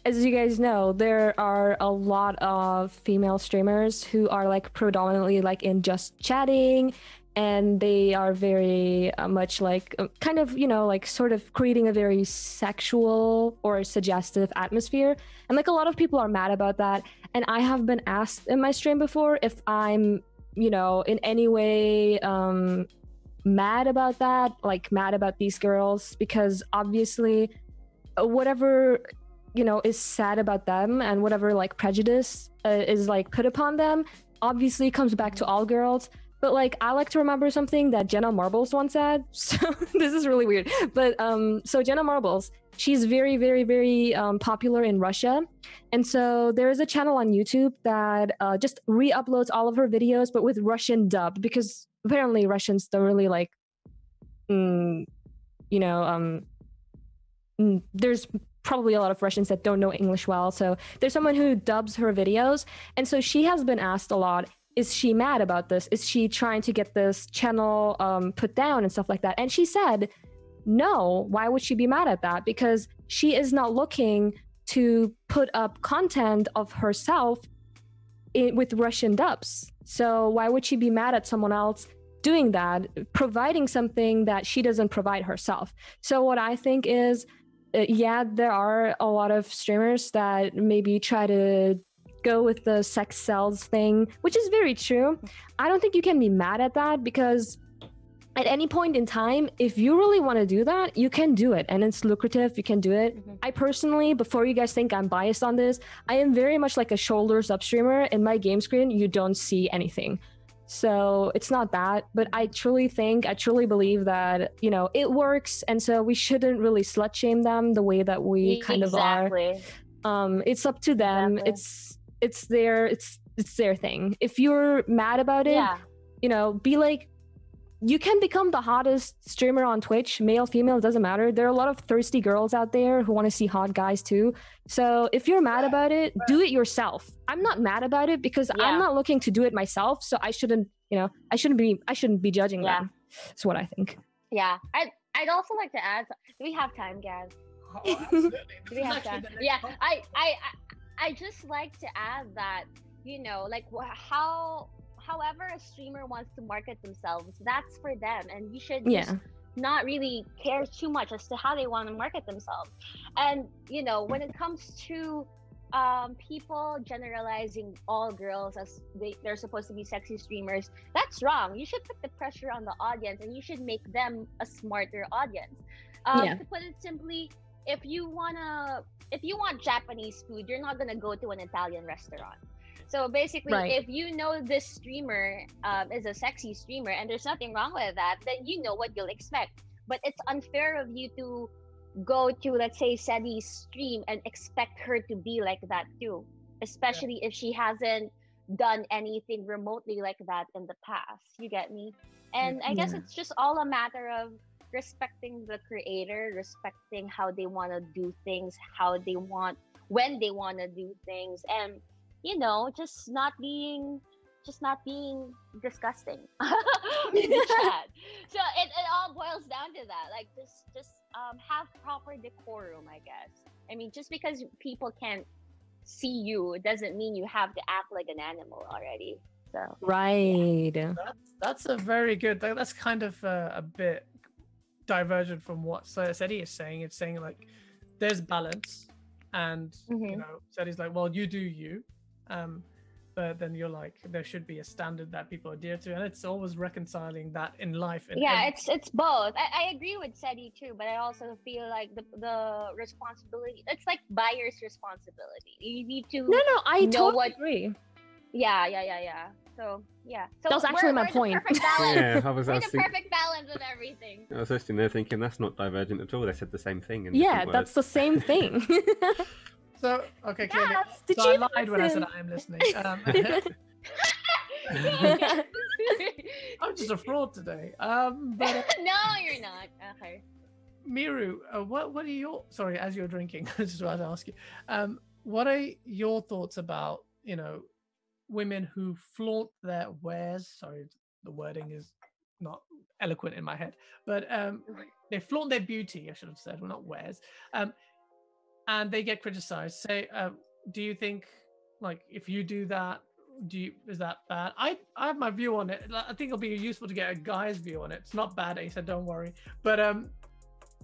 as you guys know, there are a lot of female streamers who are like predominantly like in just chatting and they are very uh, much like uh, kind of you know like sort of creating a very sexual or suggestive atmosphere. And like a lot of people are mad about that. And i have been asked in my stream before if i'm you know in any way um mad about that like mad about these girls because obviously uh, whatever you know is sad about them and whatever like prejudice uh, is like put upon them obviously comes back to all girls but like i like to remember something that jenna marbles once said <laughs> so this is really weird. But um so jenna marbles she's very very very um, popular in russia. And so there is a channel on youtube that uh, just re-uploads all of her videos but with russian dub because apparently russians don't really like mm, you know um mm, there's probably a lot of russians that don't know english well. So there's someone who dubs her videos. And so she has been asked a lot is she mad about this? Is she trying to get this channel um, put down and stuff like that? And she said no why would she be mad at that? Because she is not looking to put up content of herself i with russian dubs. So why would she be mad at someone else doing that providing something that she doesn't provide herself? So what i think is uh, yeah there are a lot of streamers that maybe try to go with the sex sells thing which is very true. I don't think you can be mad at that because at any point in time if you really want to do that you can do it and it's lucrative you can do it. Mhm. i personally before you guys think i'm biased on this i am very much like a shoulders up streamer. In my game screen you don't see anything. So it's not that but i truly think i truly believe that you know it works and so we shouldn't really slut shame them the way that we kind of are. um it's up to them. Exactly. it's it's their it's it's their thing if you're mad about it yeah you know be like you can become the hottest streamer on twitch male female doesn't matter there are a lot of thirsty girls out there who want to see hot guys too so if you're mad about it do it yourself i'm not mad about it because Yeah. i'm not looking to do it myself so i shouldn't you know i shouldn't be i shouldn't be judging Yeah. them that's what i think yeah i'd i'd also like to add do we have time guys Oh, absolutely. <laughs> Do we have time? Yeah. I, I, I, I just like to add that you know, like how, however, a streamer wants to market themselves, that's for them, and you should yeah just not really care too much as to how they want to market themselves. And you know, when it comes to um, people generalizing all girls as they, they're supposed to be sexy streamers, that's wrong. You should put the pressure on the audience, and you should make them a smarter audience. Um, Yeah. To put it simply, if you wanna if you want Japanese food, you're not gonna go to an Italian restaurant. So basically, Right. if you know this streamer um, is a sexy streamer and there's nothing wrong with that, then you know what you'll expect. But it's unfair of you to go to, let's say, Sedy's stream and expect her to be like that too, especially if she hasn't done anything remotely like that in the past. You get me? And I guess it's just all a matter of respecting the creator, respecting how they want to do things, how they want, when they want to do things, and you know, just not being, just not being disgusting in the chat. So it, it all boils down to that. Like just, just um, have proper decorum, I guess. I mean, just because people can't see you it doesn't mean you have to act like an animal already. So right That's that's a very good. that- That's kind of uh, a bit divergent from what Sa- Sedy is saying. It's saying like there's balance, and you Mhm. know Sedy's like, well, you do you. Um, but then you're like, there should be a standard that people adhere to, and it's always reconciling that in life. And yeah it's it's both I, I agree with sedy too but i also feel like the the responsibility it's like buyer's responsibility you need to No, no, I know totally what- agree. yeah yeah yeah yeah so yeah so That was actually we're- my we're point. perfect <laughs> balance. Yeah, I was, I we're was, the think- perfect balance of everything I was sitting there thinking that's not divergent at all. They said the same thing. In Yeah, different that's the same thing. <laughs> So okay, clearly, yes, did so you I lied when I said? I am listening. Um, <laughs> I'm just a fraud today. Um, but uh, no you're not okay Miru, uh, what what are your sorry as you're drinking? I just wanted to ask you, um, what are your thoughts about you know women who flaunt their wares? Sorry, the wording is not eloquent in my head, but um, they flaunt their beauty. I should have said, well, not wares, um, and they get criticized. Say, uh, do you think like if you do that? Do you is that bad? I I have my view on it. I think it'll be useful to get a guy's view on it. It's not bad, Asa. Don't worry. But um,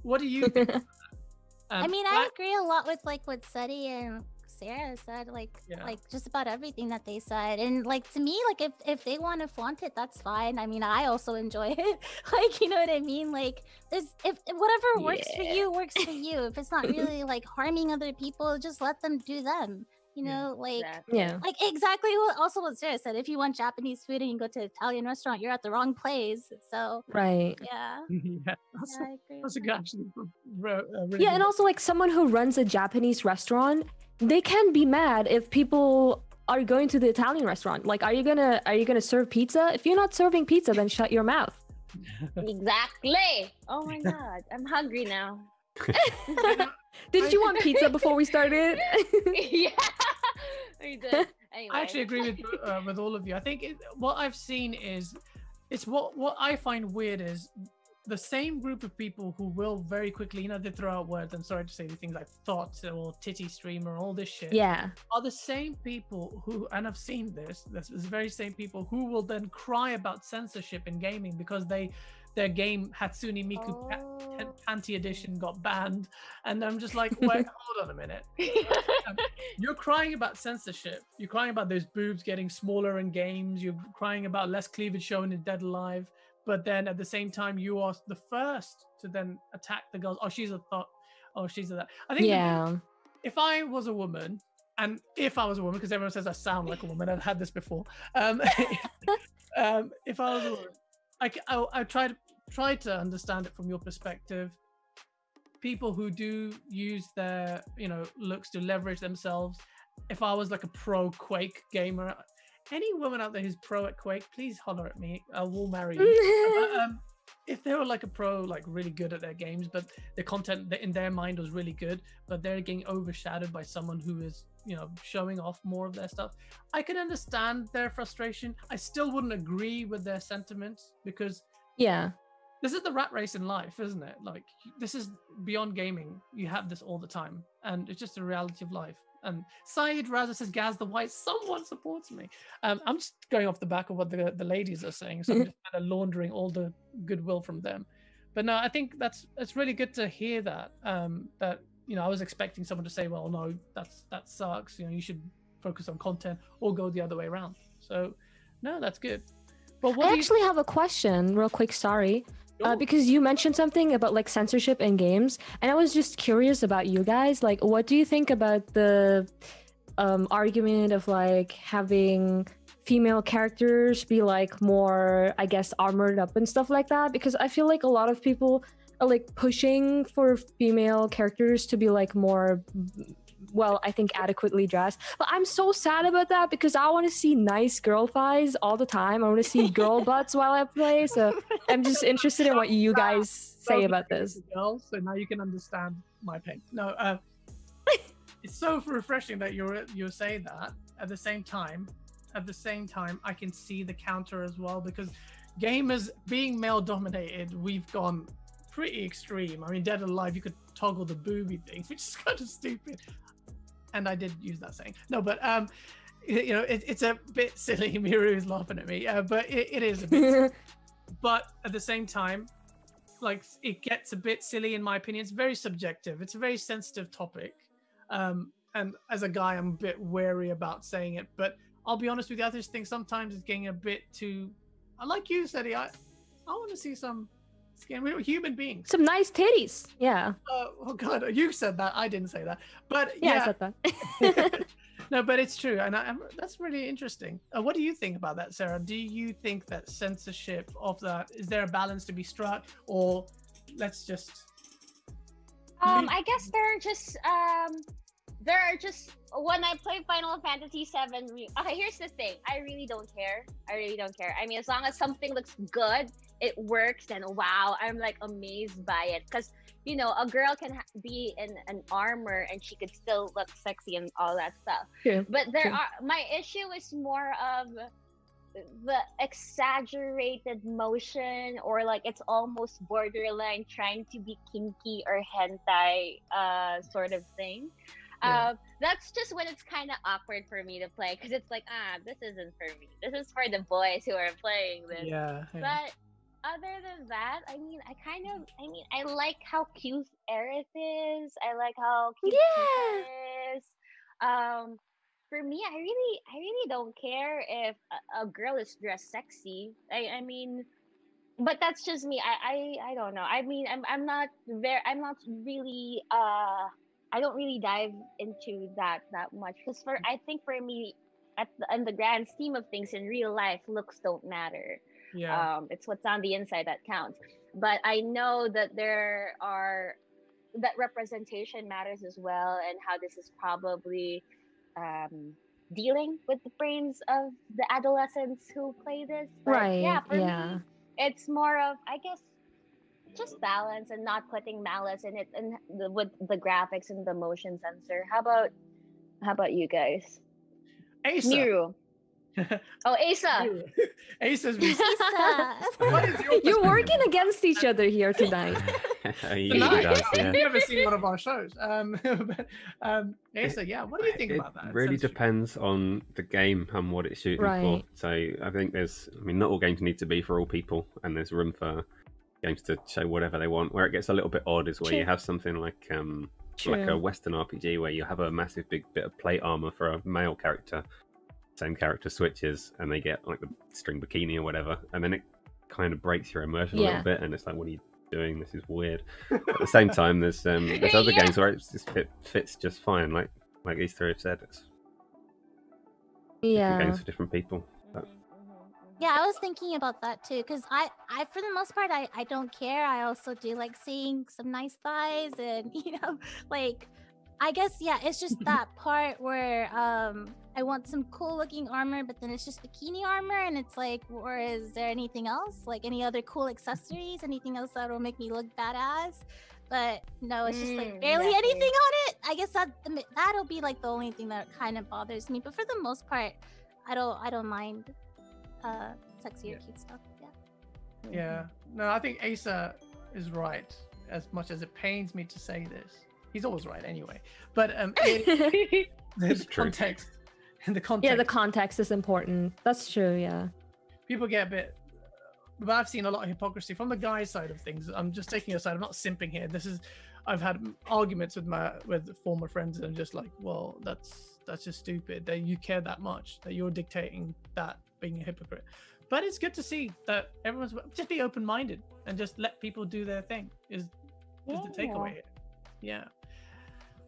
what do you think? <laughs> I Um, mean, I- I agree a lot with like what Sedy and Sarah said, like Yeah. like just about everything that they said. And like to me, like if if they want to flaunt it, that's fine. I mean, I also enjoy it. <laughs> like you know what I mean? Like there's if, if whatever works for you works for <laughs> you. If it's not really like harming other people, just let them do them. You Yeah. know, like Exactly. yeah. like exactly what also what Sarah said. If you want Japanese food and you go to an Italian restaurant, you're at the wrong place. So Right. yeah, <laughs> yeah, that's, yeah I that's a, that. actually uh, really Yeah, and also like someone who runs a Japanese restaurant, they can be mad if people are going to the Italian restaurant. Like, are you gonna are you gonna serve pizza? If you're not serving pizza, then shut your mouth. <laughs> exactly oh my god i'm hungry now <laughs> Did you want pizza before we started? <laughs> yeah we did anyway I actually agree with uh, with all of you. I think it, what I've seen is it's what what I find weird is the same group of people who will very quickly, you know, they throw out words. I'm sorry to say things like thoughts or titty streamer, or all this shit. yeah. are the same people who, and I've seen this, this is very same people who will then cry about censorship in gaming because they, their game Hatsune Miku Pa- Oh. Panty Edition got banned, and I'm just like, wait, <laughs> hold on a minute. <laughs> You're crying about censorship. You're crying about those boobs getting smaller in games. You're crying about less cleavage shown in Dead Alive. But then at the same time, you are the first to then attack the girls. Oh, she's a thought. Oh, she's a that. I think Yeah. if I was a woman, and if I was a woman, because everyone says I sound like a woman, I've had this before. Um, <laughs> um, if I was a woman, I, I, I try to try to understand it from your perspective. People who do use their, you know, looks to leverage themselves. If I was like a pro Quake gamer, any woman out there who's pro at Quake, please holler at me. I will marry <laughs> you. But, um, if they were like a pro, like really good at their games, but the content in their mind was really good, but they're getting overshadowed by someone who is, you know, showing off more of their stuff, I can understand their frustration. I still wouldn't agree with their sentiments because yeah. this is the rat race in life, isn't it? Like this is beyond gaming. You have this all the time, and it's just a reality of life. And Saeed Raza says, "Gaz the White, someone supports me." Um, I'm just going off the back of what the the ladies are saying, so I'm just <laughs> kind of laundering all the goodwill from them. But no, I think that's it's really good to hear that. Um, that you know, I was expecting someone to say, "Well, no, that's that sucks." You know, you should focus on content or go the other way around. So, no, that's good. But what I do you- actually have a question, real quick. Sorry. Uh, because you mentioned something about like censorship in games, and I was just curious about you guys. Like, what do you think about the um, argument of like having female characters be like more, I guess, armored up and stuff like that? Because I feel like a lot of people are like pushing for female characters to be like more. Well, I think adequately dressed, but I'm so sad about that because I want to see nice girl thighs all the time. I want to see <laughs> girl butts while I play. So I'm just <laughs> interested in what you guys say about this. so now you can understand my pain. No, uh, <laughs> it's so refreshing that you're you're saying that. At the same time, at the same time, I can see the counter as well because gamers being male dominated, we've gone pretty extreme. I mean, Dead Alive, you could toggle the booby thing, which is kind of stupid. And I did use that saying. No, but um, you know, it, it's a bit <laughs> silly. Miru is laughing at me, uh, but it, it is a bit. silly <laughs> but at the same time like it gets a bit silly in my opinion it's very subjective it's a very sensitive topic um and as a guy i'm a bit wary about saying it but I'll be honest with you, I just think sometimes it's getting a bit too. I like you, Sedy. I I want to see some skin. We're human beings. Some nice titties. Yeah. Uh, oh God, you said that. I didn't say that. But Yeah, yeah, I said that. <laughs> <laughs> no, but it's true, and I, I'm, that's really interesting. Uh, what do you think about that, Sarah? Do you think that censorship of that is there a balance to be struck, or let's just Um, I guess there are just um, there are just when I play Final Fantasy VII. Re- okay, <laughs> here's the thing: I really don't care. I really don't care. I mean, as long as something looks good, it works, and wow, I'm like amazed by it. Because you know, a girl can ha- be in an armor and she could still look sexy and all that stuff. True. But there True. are my issue is more of the exaggerated motion or like it's almost borderline trying to be kinky or hentai uh sort of thing. Yeah. Uh, that's just when it's kind of awkward for me to play because it's like ah this isn't for me. This is for the boys who are playing this. yeah, yeah. But other than that, I mean, I kind of, I mean, I like how cute Aerith is. I like how cute Yeah. Is. Um, for me, I really, I really don't care if a, a girl is dressed sexy. I, I mean, but that's just me. I, I, I don't know. I mean, I'm, I'm not very, I'm not really, uh, I don't really dive into that that much because for, I think for me, at the, in the grand scheme of things in real life, looks don't matter yeah. um, it's what's on the inside that counts but i know that there are that representation matters as well and how this is probably um, dealing with the brains of the adolescents who play this But Right, yeah for yeah. me it's more of i guess just balance and not putting malice in it and the, with the graphics and the motion sensor how about how about you guys Asa. miru oh asa Asa's been. Lisa. what is your You're working against each other here tonight. <laughs> <laughs> he usually Tonight? does, yeah. You've never seen one of our shows. Um, <laughs> but, um, Asa, yeah, what do you think it about that? really censorship? depends on the game and what it's shooting for. So I think there's, I mean, not all games need to be for all people, and there's room for games to show whatever they want. Where it gets a little bit odd is where you have something like um like a Western RPG where you have a massive big bit of plate armor for a male character, same character switches, and they get like the string bikini or whatever, and then it kind of breaks your immersion a little bit, and it's like, what are you doing? This is weird. At the same time, there's um <laughs> there's other Yeah. games where it's just, it fits just fine, like like these three have said. It's Yeah. games for different people. But Mhm, mhm, mhm. Yeah, I was thinking about that too, because I, I for the most part, I, I don't care. I also do like seeing some nice thighs, and <laughs> you know, like, I guess yeah, it's just <laughs> that part where um I want some cool looking armor, but then it's just bikini armor, and it's like, or is there anything else, like any other cool accessories, anything else that will make me look badass? But no, it's just like Mm, barely exactly. anything on it. I guess that that'll be like the only thing that kind of bothers me. But for the most part, I don't I don't mind uh sexy or Yeah. cute stuff. Yeah. Yeah. No, I think Asa is right. As much as it pains me to say this, he's always right anyway. But um, <laughs> it, the It's true. context, in the context, yeah, the context is important. That's true. Yeah. people get a bit. But I've seen a lot of hypocrisy from the guy side of things. I'm just taking a side. I'm not simping here. This is, I've had arguments with my with former friends, and I'm just like, well, that's that's just stupid. That you care that much that you're dictating that being a hypocrite. But it's good to see that everyone's just be open minded and just let people do their thing. Is is the Yeah. takeaway here. Yeah.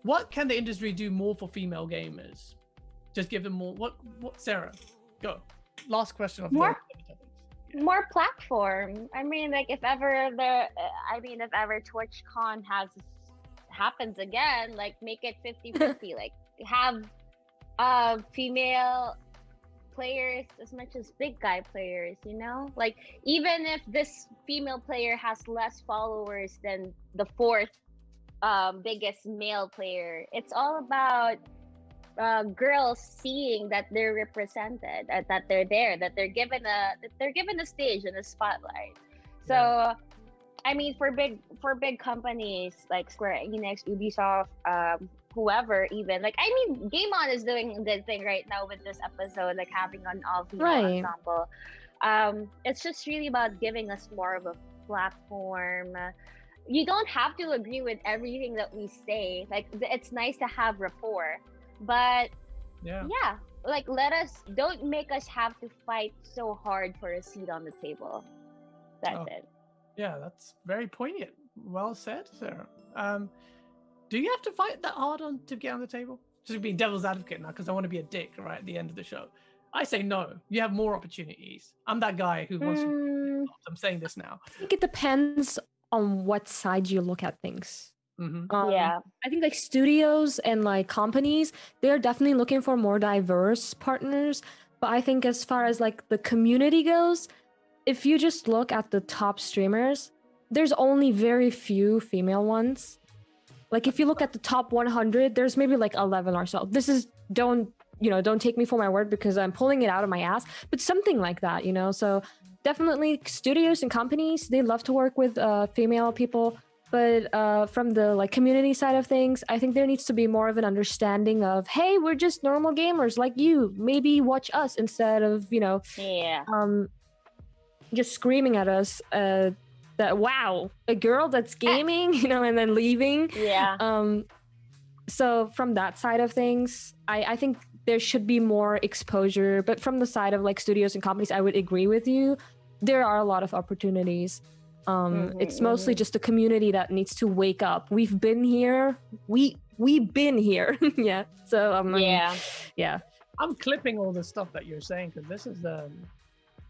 What can the industry do more for female gamers? Just give them more. What? What? Sarah, go. Last question of More- the topics. more platform. I mean, like if ever there, I mean, if ever TwitchCon has happens again, like make it 50-50. <laughs> like have uh female players as much as big guy players. You know, like even if this female player has less followers than the fourth um, biggest male player, it's all about uh, girls seeing that they're represented, uh, that they're there, that they're given a that they're given a stage and a spotlight. So, I mean, for big for big companies like Square Enix, Ubisoft, um, whoever, even like I mean, Game On is doing the thing right now with this episode, like having an all female Right. ensemble. Um, it's just really about giving us more of a platform. You don't have to agree with everything that we say. Like it's nice to have rapport, but Yeah. yeah like let us don't make us have to fight so hard for a seat on the table that's Oh. it Yeah, that's very poignant. Well said, Sarah. Um, do you have to fight that hard on to get on the table? Just being devil's advocate now, because I want to be a dick right at the end of the show. I say no. You have more opportunities. I'm that guy who wants. to Mm, I'm saying this now. I think it depends on what side you look at things. hmm Um, yeah I think like studios and like companies, they're definitely looking for more diverse partners. But I think as far as like the community goes, if you just look at the top streamers, there's only very few female ones. Like if you look at the top 100, there's maybe like 11 or so. This is don't you know don't take me for my word because I'm pulling it out of my ass, but something like that, you know. So definitely studios and companies they love to work with uh, female people but uh, from the like community side of things i think there needs to be more of an understanding of hey we're just normal gamers like you. Maybe watch us instead of you know yeah. um just screaming at us uh that wow a girl that's gaming <laughs> you know and then leaving. Yeah. Um so from that side of things i i think there should be more exposure but from the side of like studios and companies i would agree with you there are a lot of opportunities um Mhm, it's mostly mhm. just a community that needs to wake up we've been here we we've been here <laughs> yeah so um, yeah yeah I'm clipping all the stuff that you're saying because this is um,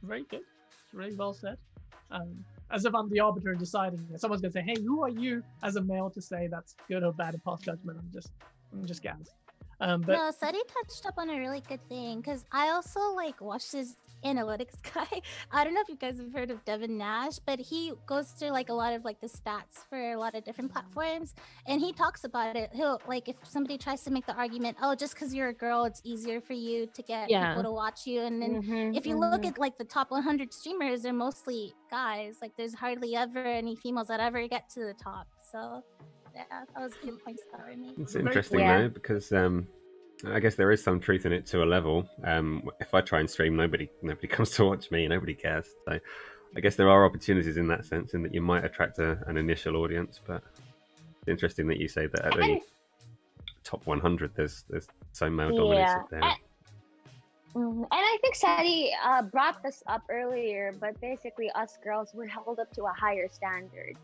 very good. It's really well said. Um, as if I'm the arbiter deciding. Someone's gonna say, "Hey, who are you as a male to say that's good or bad and pass judgment?" I'm just, I'm just gassed. Um, but no, Sedy touched up on a really good thing because I also like watched this analytics <laughs> guy. I don't know if you guys have heard of Devin Nash, but he goes through like a lot of like the stats for a lot of different platforms, and he talks about it. He'll like if somebody tries to make the argument, oh, just because you're a girl, it's easier for you to get Yeah. people to watch you, and then Mhm, if you look mhm. at like the top 100 streamers, they're mostly guys. Like there's hardly ever any females that ever get to the top. So yeah, that was good points that were made. It's interesting cool. though because um, I guess there is some truth in it to a level. Um, if I try and stream, nobody nobody <laughs> comes to watch me, nobody cares. So I guess there are opportunities in that sense, in that you might attract a, an initial audience. But it's interesting that you say that at the And- top 100, there's there's so male Yeah. dominated there. And, Mhm. and I think Sedy uh, brought this up earlier, but basically, us girls were held up to a higher standard,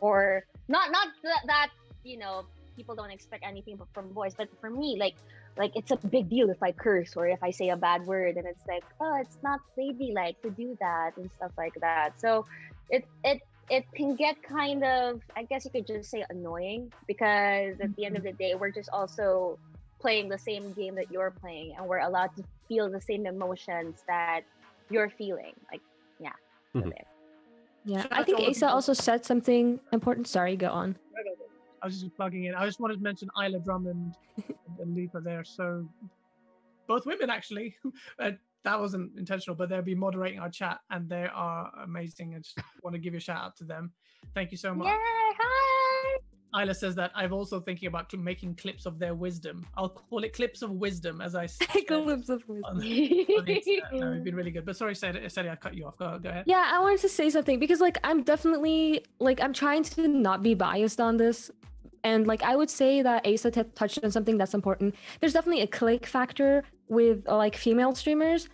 or not not that, that you know people don't expect anything but from boys, but for me, like like it's a big deal if I curse or if I say a bad word, and it's like oh, it's not ladylike to do that and stuff like that. So it it it can get kind of I guess you could just say annoying because at the end of the day, we're just also playing the same game that you're playing and we're allowed to feel the same emotions that you're feeling like yeah. So Mhm. yeah i think asa also said something important. Sorry go on I was just plugging in. I just wanted to mention Isla Drummond and Lipa. They're so both women actually. <laughs> uh, that wasn't intentional, but they'll be moderating our chat, and they are amazing. I just want to give you a shout out to them. Thank you so much. Yay, hi Isla says that I'm also thinking about making clips of their wisdom. I'll call it clips of wisdom, as I <laughs> said. Glimpse of wisdom. on on <laughs> no, it's been really good. But sorry, Sedy, I cut you off. Go, go ahead. Yeah, I wanted to say something because like I'm definitely like I'm trying to not be biased on this. And like I would say that Asa t- touched on something that's important. There's definitely a click factor with like female streamers,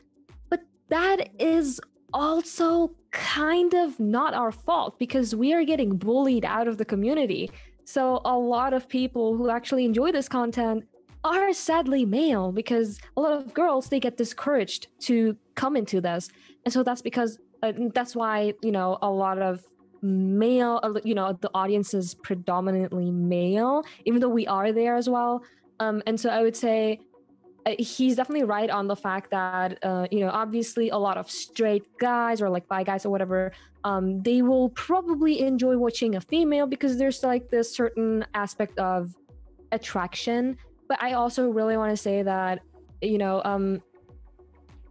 but that is also kind of not our fault because we are getting bullied out of the community. So a lot of people who actually enjoy this content are sadly male because a lot of girls they get discouraged to come into this. And so that's because uh, that's why, you know, a lot of male, uh, you know, the audience is predominantly male, even though we are there as well. Um, and so I would say uh, he's definitely right on the fact that, uh, you know, obviously a lot of straight guys or like bi guys or whatever, um, they will probably enjoy watching a female because there's like this certain aspect of attraction. But I also really want to say that, you know, um,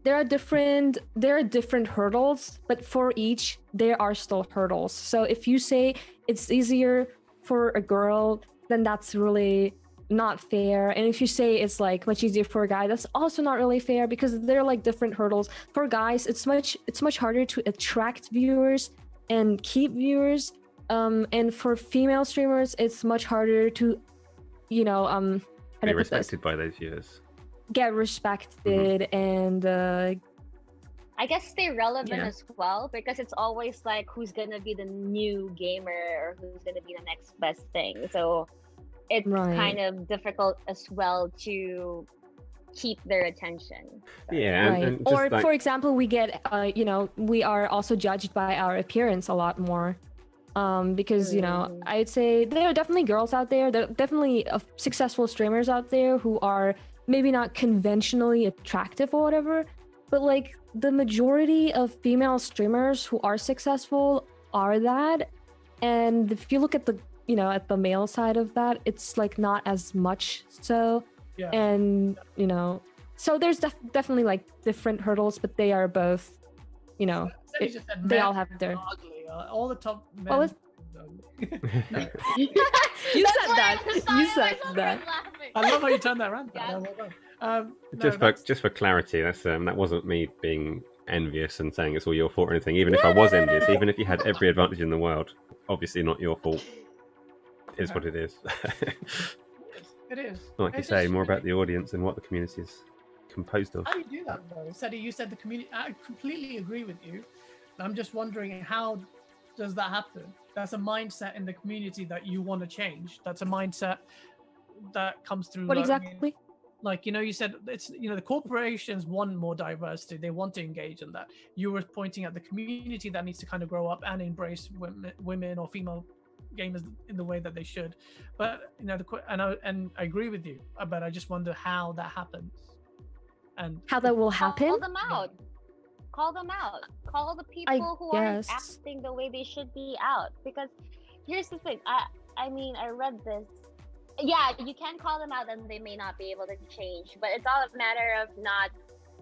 there are different there are different hurdles but for each there are still hurdles so if you say it's easier for a girl then that's really not fair and if you say it's like much easier for a guy that's also not really fair because they're like different hurdles for guys it's much it's much harder to attract viewers and keep viewers um and for female streamers it's much harder to you know um Be do I put this? respected by those viewers. Get respected and uh, I guess stay relevant Yeah. as well because it's always like who's gonna be the new gamer or who's gonna be the next best thing. So it's Right. kind of difficult as well to keep their attention. Yeah, right. and just or like, for example, we get uh, you know we are also judged by our appearance a lot more. Um, because you know, Mhm. I'd say there are definitely girls out there. There are definitely uh, successful streamers out there who are maybe not conventionally attractive or whatever, but like the majority of female streamers who are successful are that. And if you look at the you know at the male side of that, it's like not as much so Yeah. and you know so there's def- definitely like different hurdles but they are both you know it- they all have their ugly. All the top men. You said that you said that I love how you turned that around. Yeah. Yeah. well. Um, no, just for that's- just for clarity, that's um, that wasn't me being envious and saying it's all your fault or anything. Even if I was envious, even if you had every advantage in the world, obviously not your fault. It Is what it is. <laughs> It is. like you It's say, just more about the audience and what the community is composed of. How do you do that though? Sedy, you said the community. I completely agree with you. I'm just wondering how does that happen? That's a mindset in the community that you want to change. That's a mindset that comes through. what like, exactly Like you know, you said it's you know the corporations want more diversity. They want to engage in that. You were pointing at the community that needs to kind of grow up and embrace women, women or female gamers in the way that they should. But you know, the que- and I and I agree with you. But I just wonder how that happens. And how that will happen Call them out. Call them out. Call the people who aren't acting the way they should be out. Because here's the thing. I I mean I read this. Yeah, you can call them out and they may not be able to change. But it's all a matter of not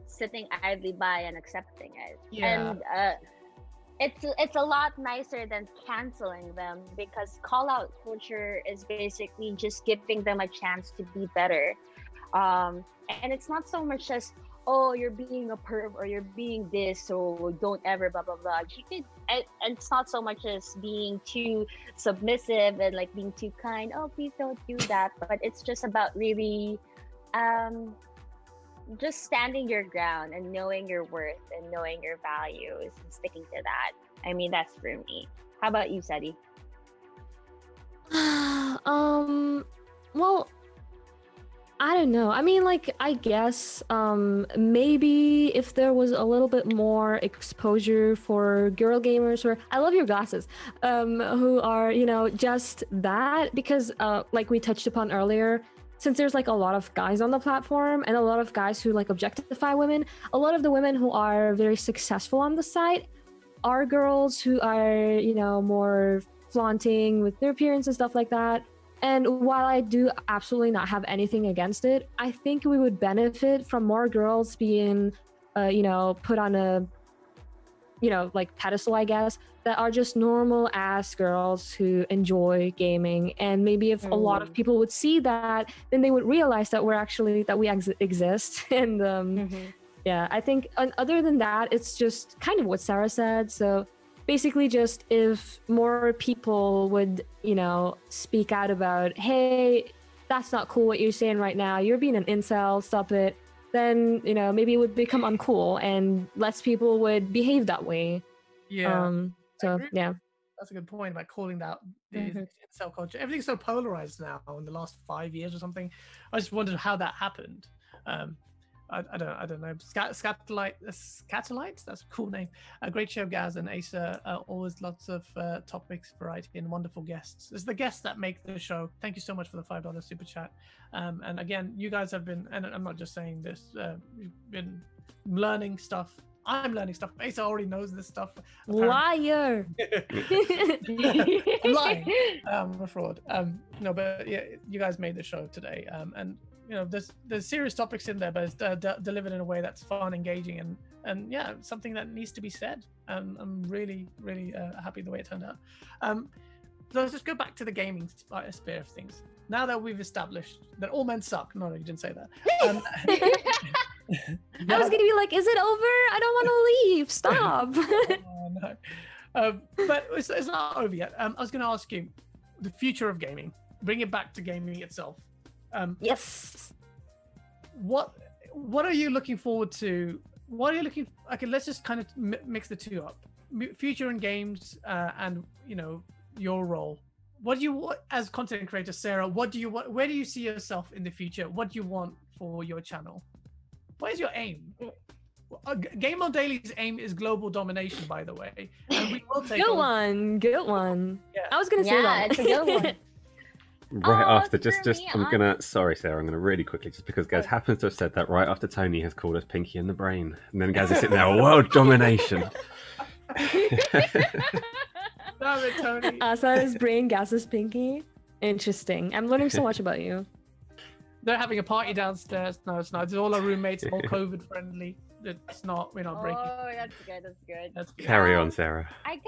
sitting idly by and accepting it. Yeah. And uh it's it's a lot nicer than canceling them because call out culture is basically just giving them a chance to be better um and it's not so much as oh you're being a perv or you're being this so don't ever blah blah blah. You could and, and it's not so much as being too submissive and like being too kind. Oh please don't do that. But it's just about really um just standing your ground and knowing your worth and knowing your values and sticking to that. I mean that's for me. How about you Sedy? <sighs> um well i don't know i mean like i guess um maybe if there was a little bit more exposure for girl gamers or i love your glasses um who are you know just that because uh like we touched upon earlier since there's like a lot of guys on the platform and a lot of guys who like objectify women a lot of the women who are very successful on the site are girls who are you know more flaunting with their appearance and stuff like that. And while I do absolutely not have anything against it, I think we would benefit from more girls being, uh, you know, put on a, you know, like pedestal, I guess, that are just normal ass girls who enjoy gaming. And maybe if a lot of Mm. people would see that, then they would realize that we're actually that we ex- exist. <laughs> and um, yeah, I think and other than that, it's just kind of what Sarah said. So basically, just if more people would, you know, speak out about, hey, that's not cool what you're saying right now. You're being an incel. Stop it. Then you know maybe it would become uncool, and less people would behave that way. yeah. Um. So yeah. that's a good point about calling that the Mhm. cell culture. Everything's so polarized now in the last five years or something. I just wondered how that happened. Um, I, I don't I don't know. Scat, Scatolite, uh, Scatolites, that's a cool name. A great show, Gaz and Asa. Uh, always lots of uh, topics, variety, and wonderful guests. It's the guests that make the show. Thank you so much for the five dollar super chat. Um, and again, you guys have been, and I'm not just saying this. Uh, you've been learning stuff. I'm learning stuff. Asa already knows this stuff. apparently. Liar. <laughs> <laughs> I'm lying. I'm a fraud. Um, no, but yeah, you guys made the show today. Um, and you know, there's there's serious topics in there, but it's uh, de- delivered in a way that's fun, engaging, and and yeah, something that needs to be said. Um, I'm really really uh, happy the way it turned out. Um, so let's just go back to the gaming sp- sphere of things. Now that we've established that all men suck. No, no, you didn't say that. Um, <laughs> I was gonna be like, is it over? I don't want to leave. Stop. <laughs> oh, no. Um, but it's, it's not over yet. Um, I was going to ask you the future of gaming. Bring it back to gaming itself. Um, yes. what what are you looking forward to? What are you looking? Okay, let's just kind of mix the two up. M- Future in games uh, and you know your role. What do you want as content creator, Sarah? What do you want? Where do you see yourself in the future? What do you want for your channel? What is your aim? Uh, Game on Daily's aim is global domination, by the way. And we will take Good on- one. Good one. Yeah. I was gonna say Yeah, that. it's a good one. <laughs> Right Uh, after, just, just, me, I'm I- gonna. Sorry, Sarah. I'm gonna really quickly, just because Gaz Oh. happens to have said that right after Tony has called us Pinky in the brain, and then Gaz is sitting there, <laughs> world domination. <laughs> Damn it, Tony. Asa's brain gases Pinky. Interesting. I'm learning so much about you. They're having a party downstairs. No, it's not. It's all our roommates, all <laughs> COVID friendly. It's not. We're not breaking. oh, that's good. That's good. That's good. Carry on, Sarah. I guess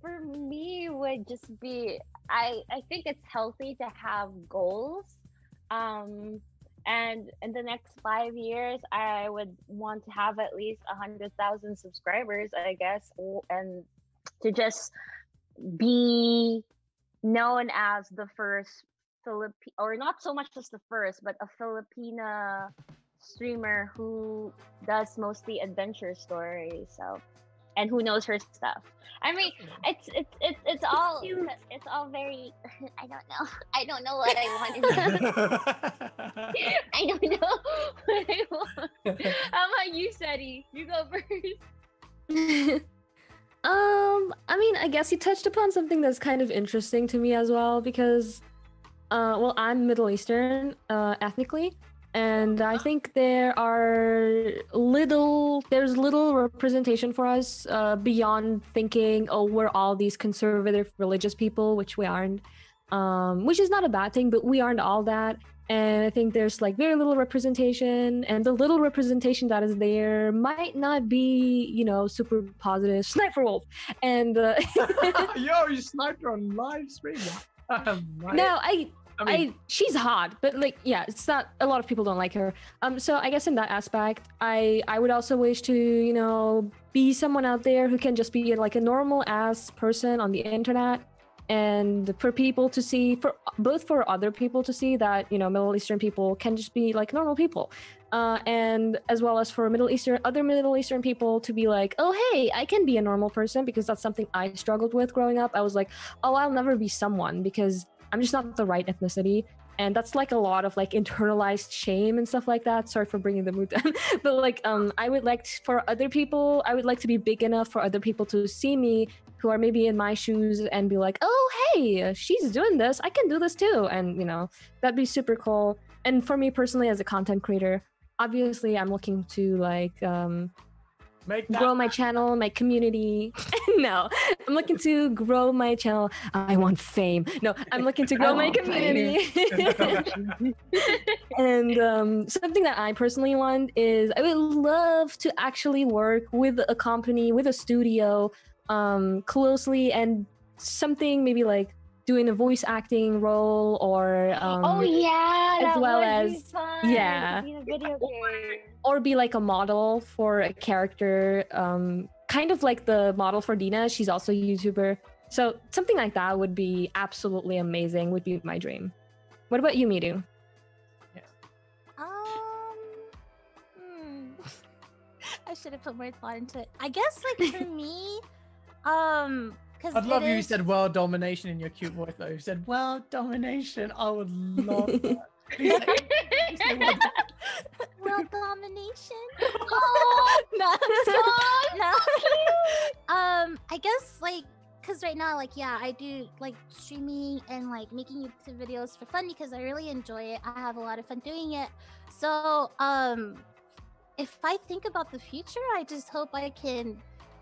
for me would just be I I think it's healthy to have goals. Um and in the next five years I would want to have at least a hundred thousand subscribers, I guess, and to just be known as the first Philippi or not so much as the first, but a Filipina streamer who does mostly adventure stories. So and who knows her stuff. I mean, it's it's it's it's all it's all very. <laughs> I don't know. <laughs> I don't know what I want. in- <laughs> I don't know what I want. How about you, Sedy? You go first. um, I mean, I guess you touched upon something that's kind of interesting to me as well because, uh, well, I'm Middle Eastern uh, ethnically, and I think there are little, there's little representation for us uh, beyond thinking, oh, we're all these conservative religious people, which we aren't, um, which is not a bad thing, but we aren't all that. And I think there's like very little representation, and the little representation that is there might not be, you know, super positive. Sniper Wolf, and uh, <laughs> <laughs> Yo, you sniped on live stream. <laughs> No, I I mean, I she's hot, but like yeah, it's not a lot of people don't like her. Um so I guess in that aspect, I I would also wish to, you know, be someone out there who can just be like a normal ass person on the internet and for people to see for both for other people to see that, you know, Middle Eastern people can just be like normal people. Uh, and as well as for Middle Eastern other Middle Eastern people to be like, oh hey, I can be a normal person because that's something I struggled with growing up. I was like, oh, I'll never be someone because I'm just not the right ethnicity. And that's like a lot of like internalized shame and stuff like that. Sorry for bringing the mood down, <laughs> but like um, I would like for other people, I would like to be big enough for other people to see me who are maybe in my shoes and be like, oh hey, she's doing this, I can do this too, and you know that'd be super cool. And for me personally, as a content creator, obviously I'm looking to like um, grow my channel, my community. <laughs> no, I'm looking to grow my channel. I want fame. No, I'm looking to <laughs> grow my community. <laughs> and um, something that I personally want is I would love to actually work with a company, with a studio, um, closely, and something maybe like doing a voice acting role or um, oh yeah, as that well would be as- fun. yeah. A video game. or be like a model for a character um kind of like the model for dina she's also a youtuber so something like that would be absolutely amazing would be my dream what about you midu Um, hmm. <laughs> I should have put more thought into it. I guess, like for <laughs> me, um, because I'd love you. You said world domination in your cute voice, though. You said world domination. I would love that. Please please world world domination. <laughs> Oh, no, <laughs> so no. <laughs> um, I guess like because right now, like, yeah, I do like streaming and like making YouTube videos for fun because I really enjoy it. I have a lot of fun doing it. So, um, if I think about the future, I just hope I can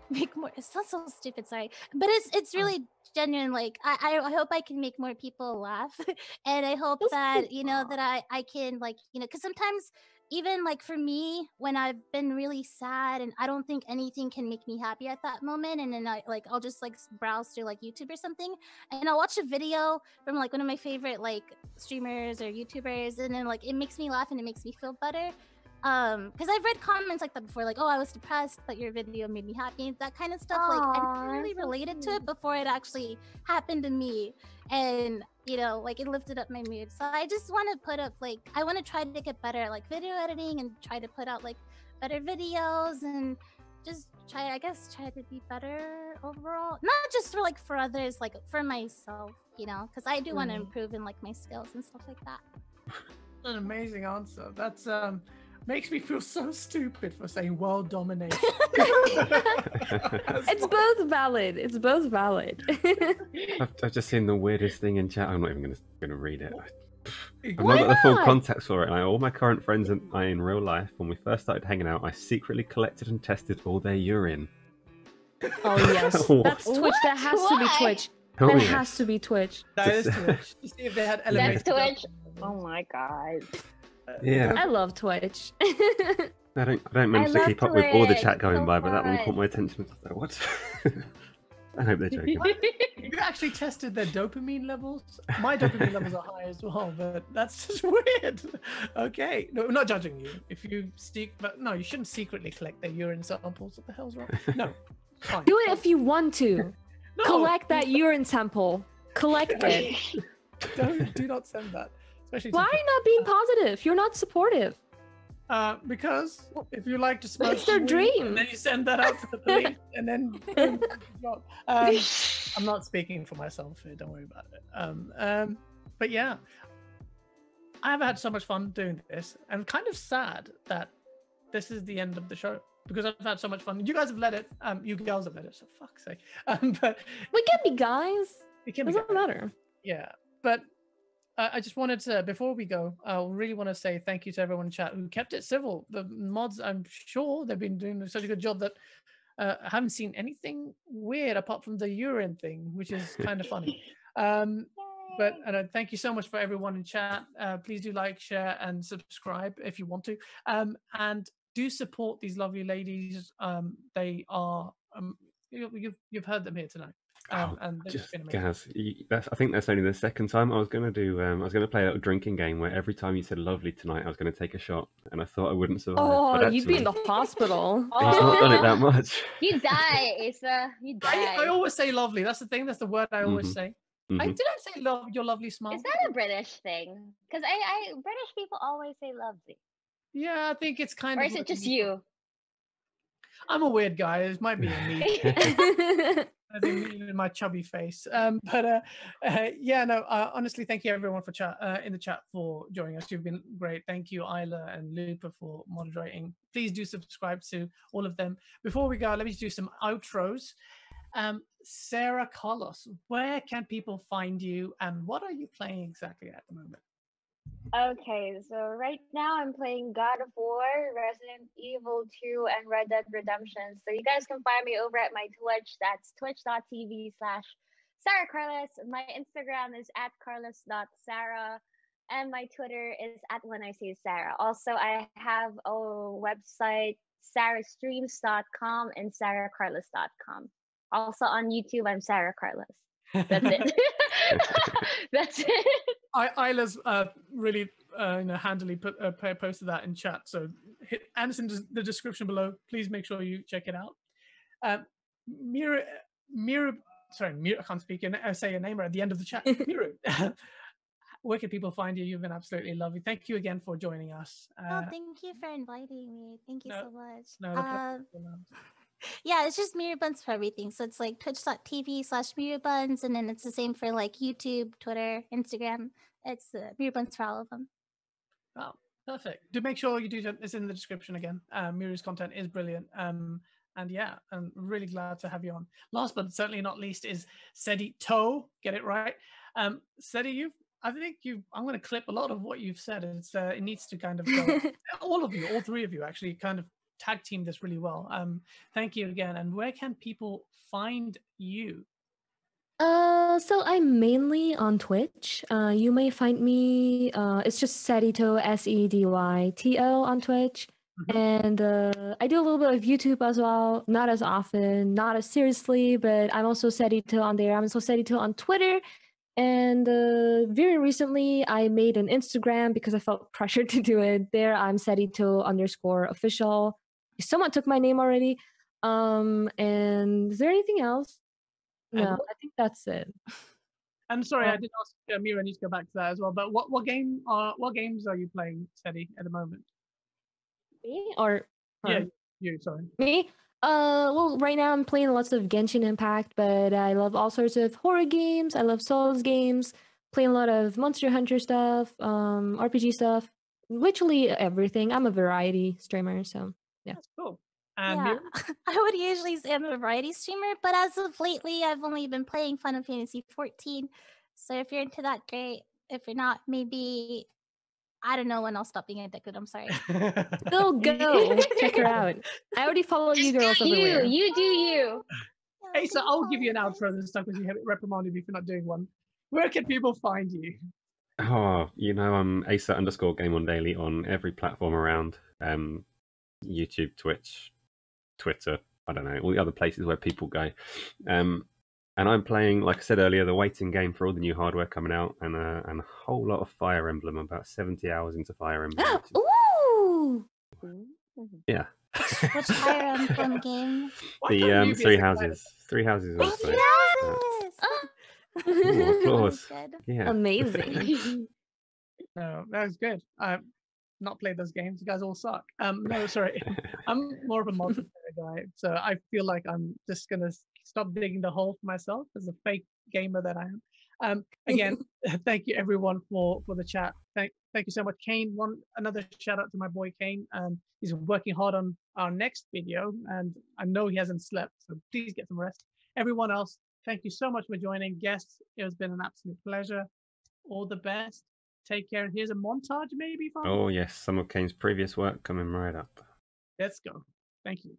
<laughs> make more. It sounds so stupid, sorry, but it's it's oh. really genuine. Like, I I hope I can make more people laugh, <laughs> and I hope that you know that I I can like you know because sometimes even like for me when i've been really sad and i don't think anything can make me happy at that moment and then i like i'll just like browse through like youtube or something and i'll watch a video from like one of my favorite like streamers or youtubers and then like it makes me laugh and it makes me feel better um because i've read comments like that before like oh i was depressed but your video made me happy that kind of stuff like i really related to it before it actually happened to me and you know, like it lifted up my mood. So I just want to put up like I want to try to get better at like video editing and try to put out like better videos and just try I guess try to be better overall. Not just for like for others, like for myself, you know, because I do want to improve in like my skills and stuff like that. <laughs> An amazing answer. That's um makes me feel so stupid for saying world domination. <laughs> <laughs> it's both valid. It's both valid. I've, I've just seen the weirdest thing in chat. I'm not even gonna gonna read it. I've Why not got the full context for it. And I, all my current friends and I in real life, when we first started hanging out, I secretly collected and tested all their urine. oh yes, <laughs> that's Twitch. That has to be Twitch. Oh, that yes. has to be Twitch. That is Twitch. To see if they had That's. Twitch. Oh my god. Yeah. I love Twitch. <laughs> I don't, I don't manage to love keep up with all the chat going so by, but that one caught my attention. I what? <laughs> I hope they're joking. <laughs> You actually tested their dopamine levels. My dopamine levels are high as well, but that's just weird. Okay, no, I'm not judging you. If you seek, but no, you shouldn't secretly collect their urine samples. What the hell's wrong? No, fine. Do it if you want to. No, Collect that urine sample. Collect it. Don't, do not send that. Especially to Why not being positive? You're not supportive. Uh, because if you like to smoke, It's their weed, dream. Then you send that out to the police, <laughs> and then boom, um, I'm not speaking for myself here. Don't worry about it. Um, um, but yeah, I've had so much fun doing this, and kind of sad that this is the end of the show because I've had so much fun. You guys have led it. Um, you girls have led it. So fuck's sake. <laughs> Um, but We can be guys. it can be Doesn't good. matter. Yeah, but uh, I just wanted to before we go, I really want to say thank you to everyone in chat who kept it civil. The mods, I'm sure they've been doing such a good job that uh, I haven't seen anything weird apart from the urine thing, which is kind of funny. <laughs> Um, but and uh, thank you so much for everyone in chat. Uh, please do like, share, and subscribe if you want to. Um, and do support these lovely ladies. Um, they are um, you, you've you've heard them here tonight. Um, Oh, and Just. Gaz, you, that's, I think that's only the second time I was going to do. Um, I was going to play a little drinking game where every time you said "lovely" tonight, I was going to take a shot, and I thought I wouldn't survive. Oh, but you'd be in the hospital. <laughs> I've not done it Oh. that much. <laughs> You die, Asa. You die. I, I always say lovely. That's the thing. That's the word I always Mhm. say. I Mhm. did I say love your lovely smile? Is that a British thing? Because I, I British people always say lovely. Yeah, I think it's kind Or of. is it just you? I'm a weird guy. It might be me. <laughs> I think me and my chubby face. Um, <laughs> but uh, uh, yeah, no. Uh, honestly, thank you everyone for chat uh, in the chat for joining us. You've been great. Thank you, Isla and Lupa for moderating. Please do subscribe to all of them. Before we go, let me do some outros. Um, Sarah Carlos, where can people find you, and what are you playing exactly at the moment? Okay, so right now I'm playing God of War, Resident Evil 2, and Red Dead Redemption. So you guys can find me over at my Twitch. That's twitch.tv slash Sarah Carlos. My Instagram is at carlos.sarah. And my Twitter is at when I say Sarah. Also, I have a website, sarahstreams.com and sarahcarlos.com. Also on YouTube, I'm Sarah Carlos. That's it. <laughs> <laughs> That's it. I, Isla's uh, really uh, you know, handily put uh, po- posted that in chat. So hit Anderson des- the description below. Please make sure you check it out. Um, Mira, Mira, sorry, Mira, I can't speak and uh, say your name right at the end of the chat. <laughs> Mira, where can people find you? You've been absolutely lovely. Thank you again for joining us. oh, Uh, thank you for inviting me. Thank you no- so much. no, the pleasure is all ours. yeah, it's just Mirubuns for everything. So it's like twitch.tv slash Mirubuns, and then it's the same for like YouTube, Twitter, Instagram. It's uh, Mirubuns for all of them. Oh, perfect. Do make sure you do. It's in the description again. Uh, Mira's content is brilliant. Um, and yeah, I'm really glad to have you on. Last but certainly not least is SedyTo. Get it right. Um, Sedy, you I think you I'm going to clip a lot of what you've said. It's uh, it needs to kind of go. <laughs> all of you, all three of you, actually kind of tag team this really well. Um, thank you again. And where can people find you? Uh, so I'm mainly on Twitch. Uh, you may find me. Uh, it's just SedyTo S E D Y T O on Twitch, Mhm. and uh, I do a little bit of YouTube as well. Not as often, not as seriously, but I'm also SedyTo on there. I'm also SedyTo on Twitter, and uh, very recently I made an Instagram because I felt <laughs> pressured to do it. There, I'm SedyTo underscore official. Someone took my name already. Um, and is there anything else? No, I think that's it. And sorry, I Uh, did ask uh, Mira. I need to go back to that as well. But what what game are what games are you playing, Teddy, at the moment? Me or Yeah, or you. Sorry. me? Uh, well, right now I'm playing lots of Genshin Impact, but I love all sorts of horror games. I love Souls games. Playing a lot of Monster Hunter stuff, um, RPG stuff. Literally everything. I'm a variety streamer, so Yeah. That's cool. And yeah, <laughs> I would usually say I'm a variety streamer, but as of lately, I've only been playing Final Fantasy 14. So if you're into that, great. If you're not, maybe I don't know when I'll stop being addicted. I'm sorry. go <laughs> go <laughs> check her out. I already follow you girls you, everywhere. you do you. <sighs> Yeah, Hey, so I'll give you an outro this time because you have reprimanded me for not doing one. Where can people find you? Oh, you know, I'm Asa underscore Game On Daily on every platform around. Um, YouTube, Twitch, Twitter. I don't know all the other places where people go. Um, and I'm playing, like I said earlier, the waiting game for all the new hardware coming out, and uh, and a whole lot of Fire Emblem. I'm about 70 hours into Fire Emblem. <gasps> Ooh! yeah. <laughs> Which Fire Emblem <laughs> game? The um, be as Three? Houses. Three Houses Oh, also. yes! <laughs> Ooh, applause. Good. Yeah. Amazing. No, that was good. I've not played those games. You guys all suck. Um, no, <laughs> sorry. I'm more of a multiplayer guy, so I feel like I'm just gonna stop digging the hole for myself as a fake gamer that I am. Um, again, <laughs> <laughs> thank you everyone for for the chat. Thank thank you so much, Kane. One another shout out to my boy Kane. Um, he's working hard on our next video, and I know he hasn't slept, so please get some rest. Everyone else, thank you so much for joining. Guests, it has been an absolute pleasure. All the best. Take care. And here's a montage, maybe. Oh yes, some of Kane's previous work coming right up. Let's go. Thank you.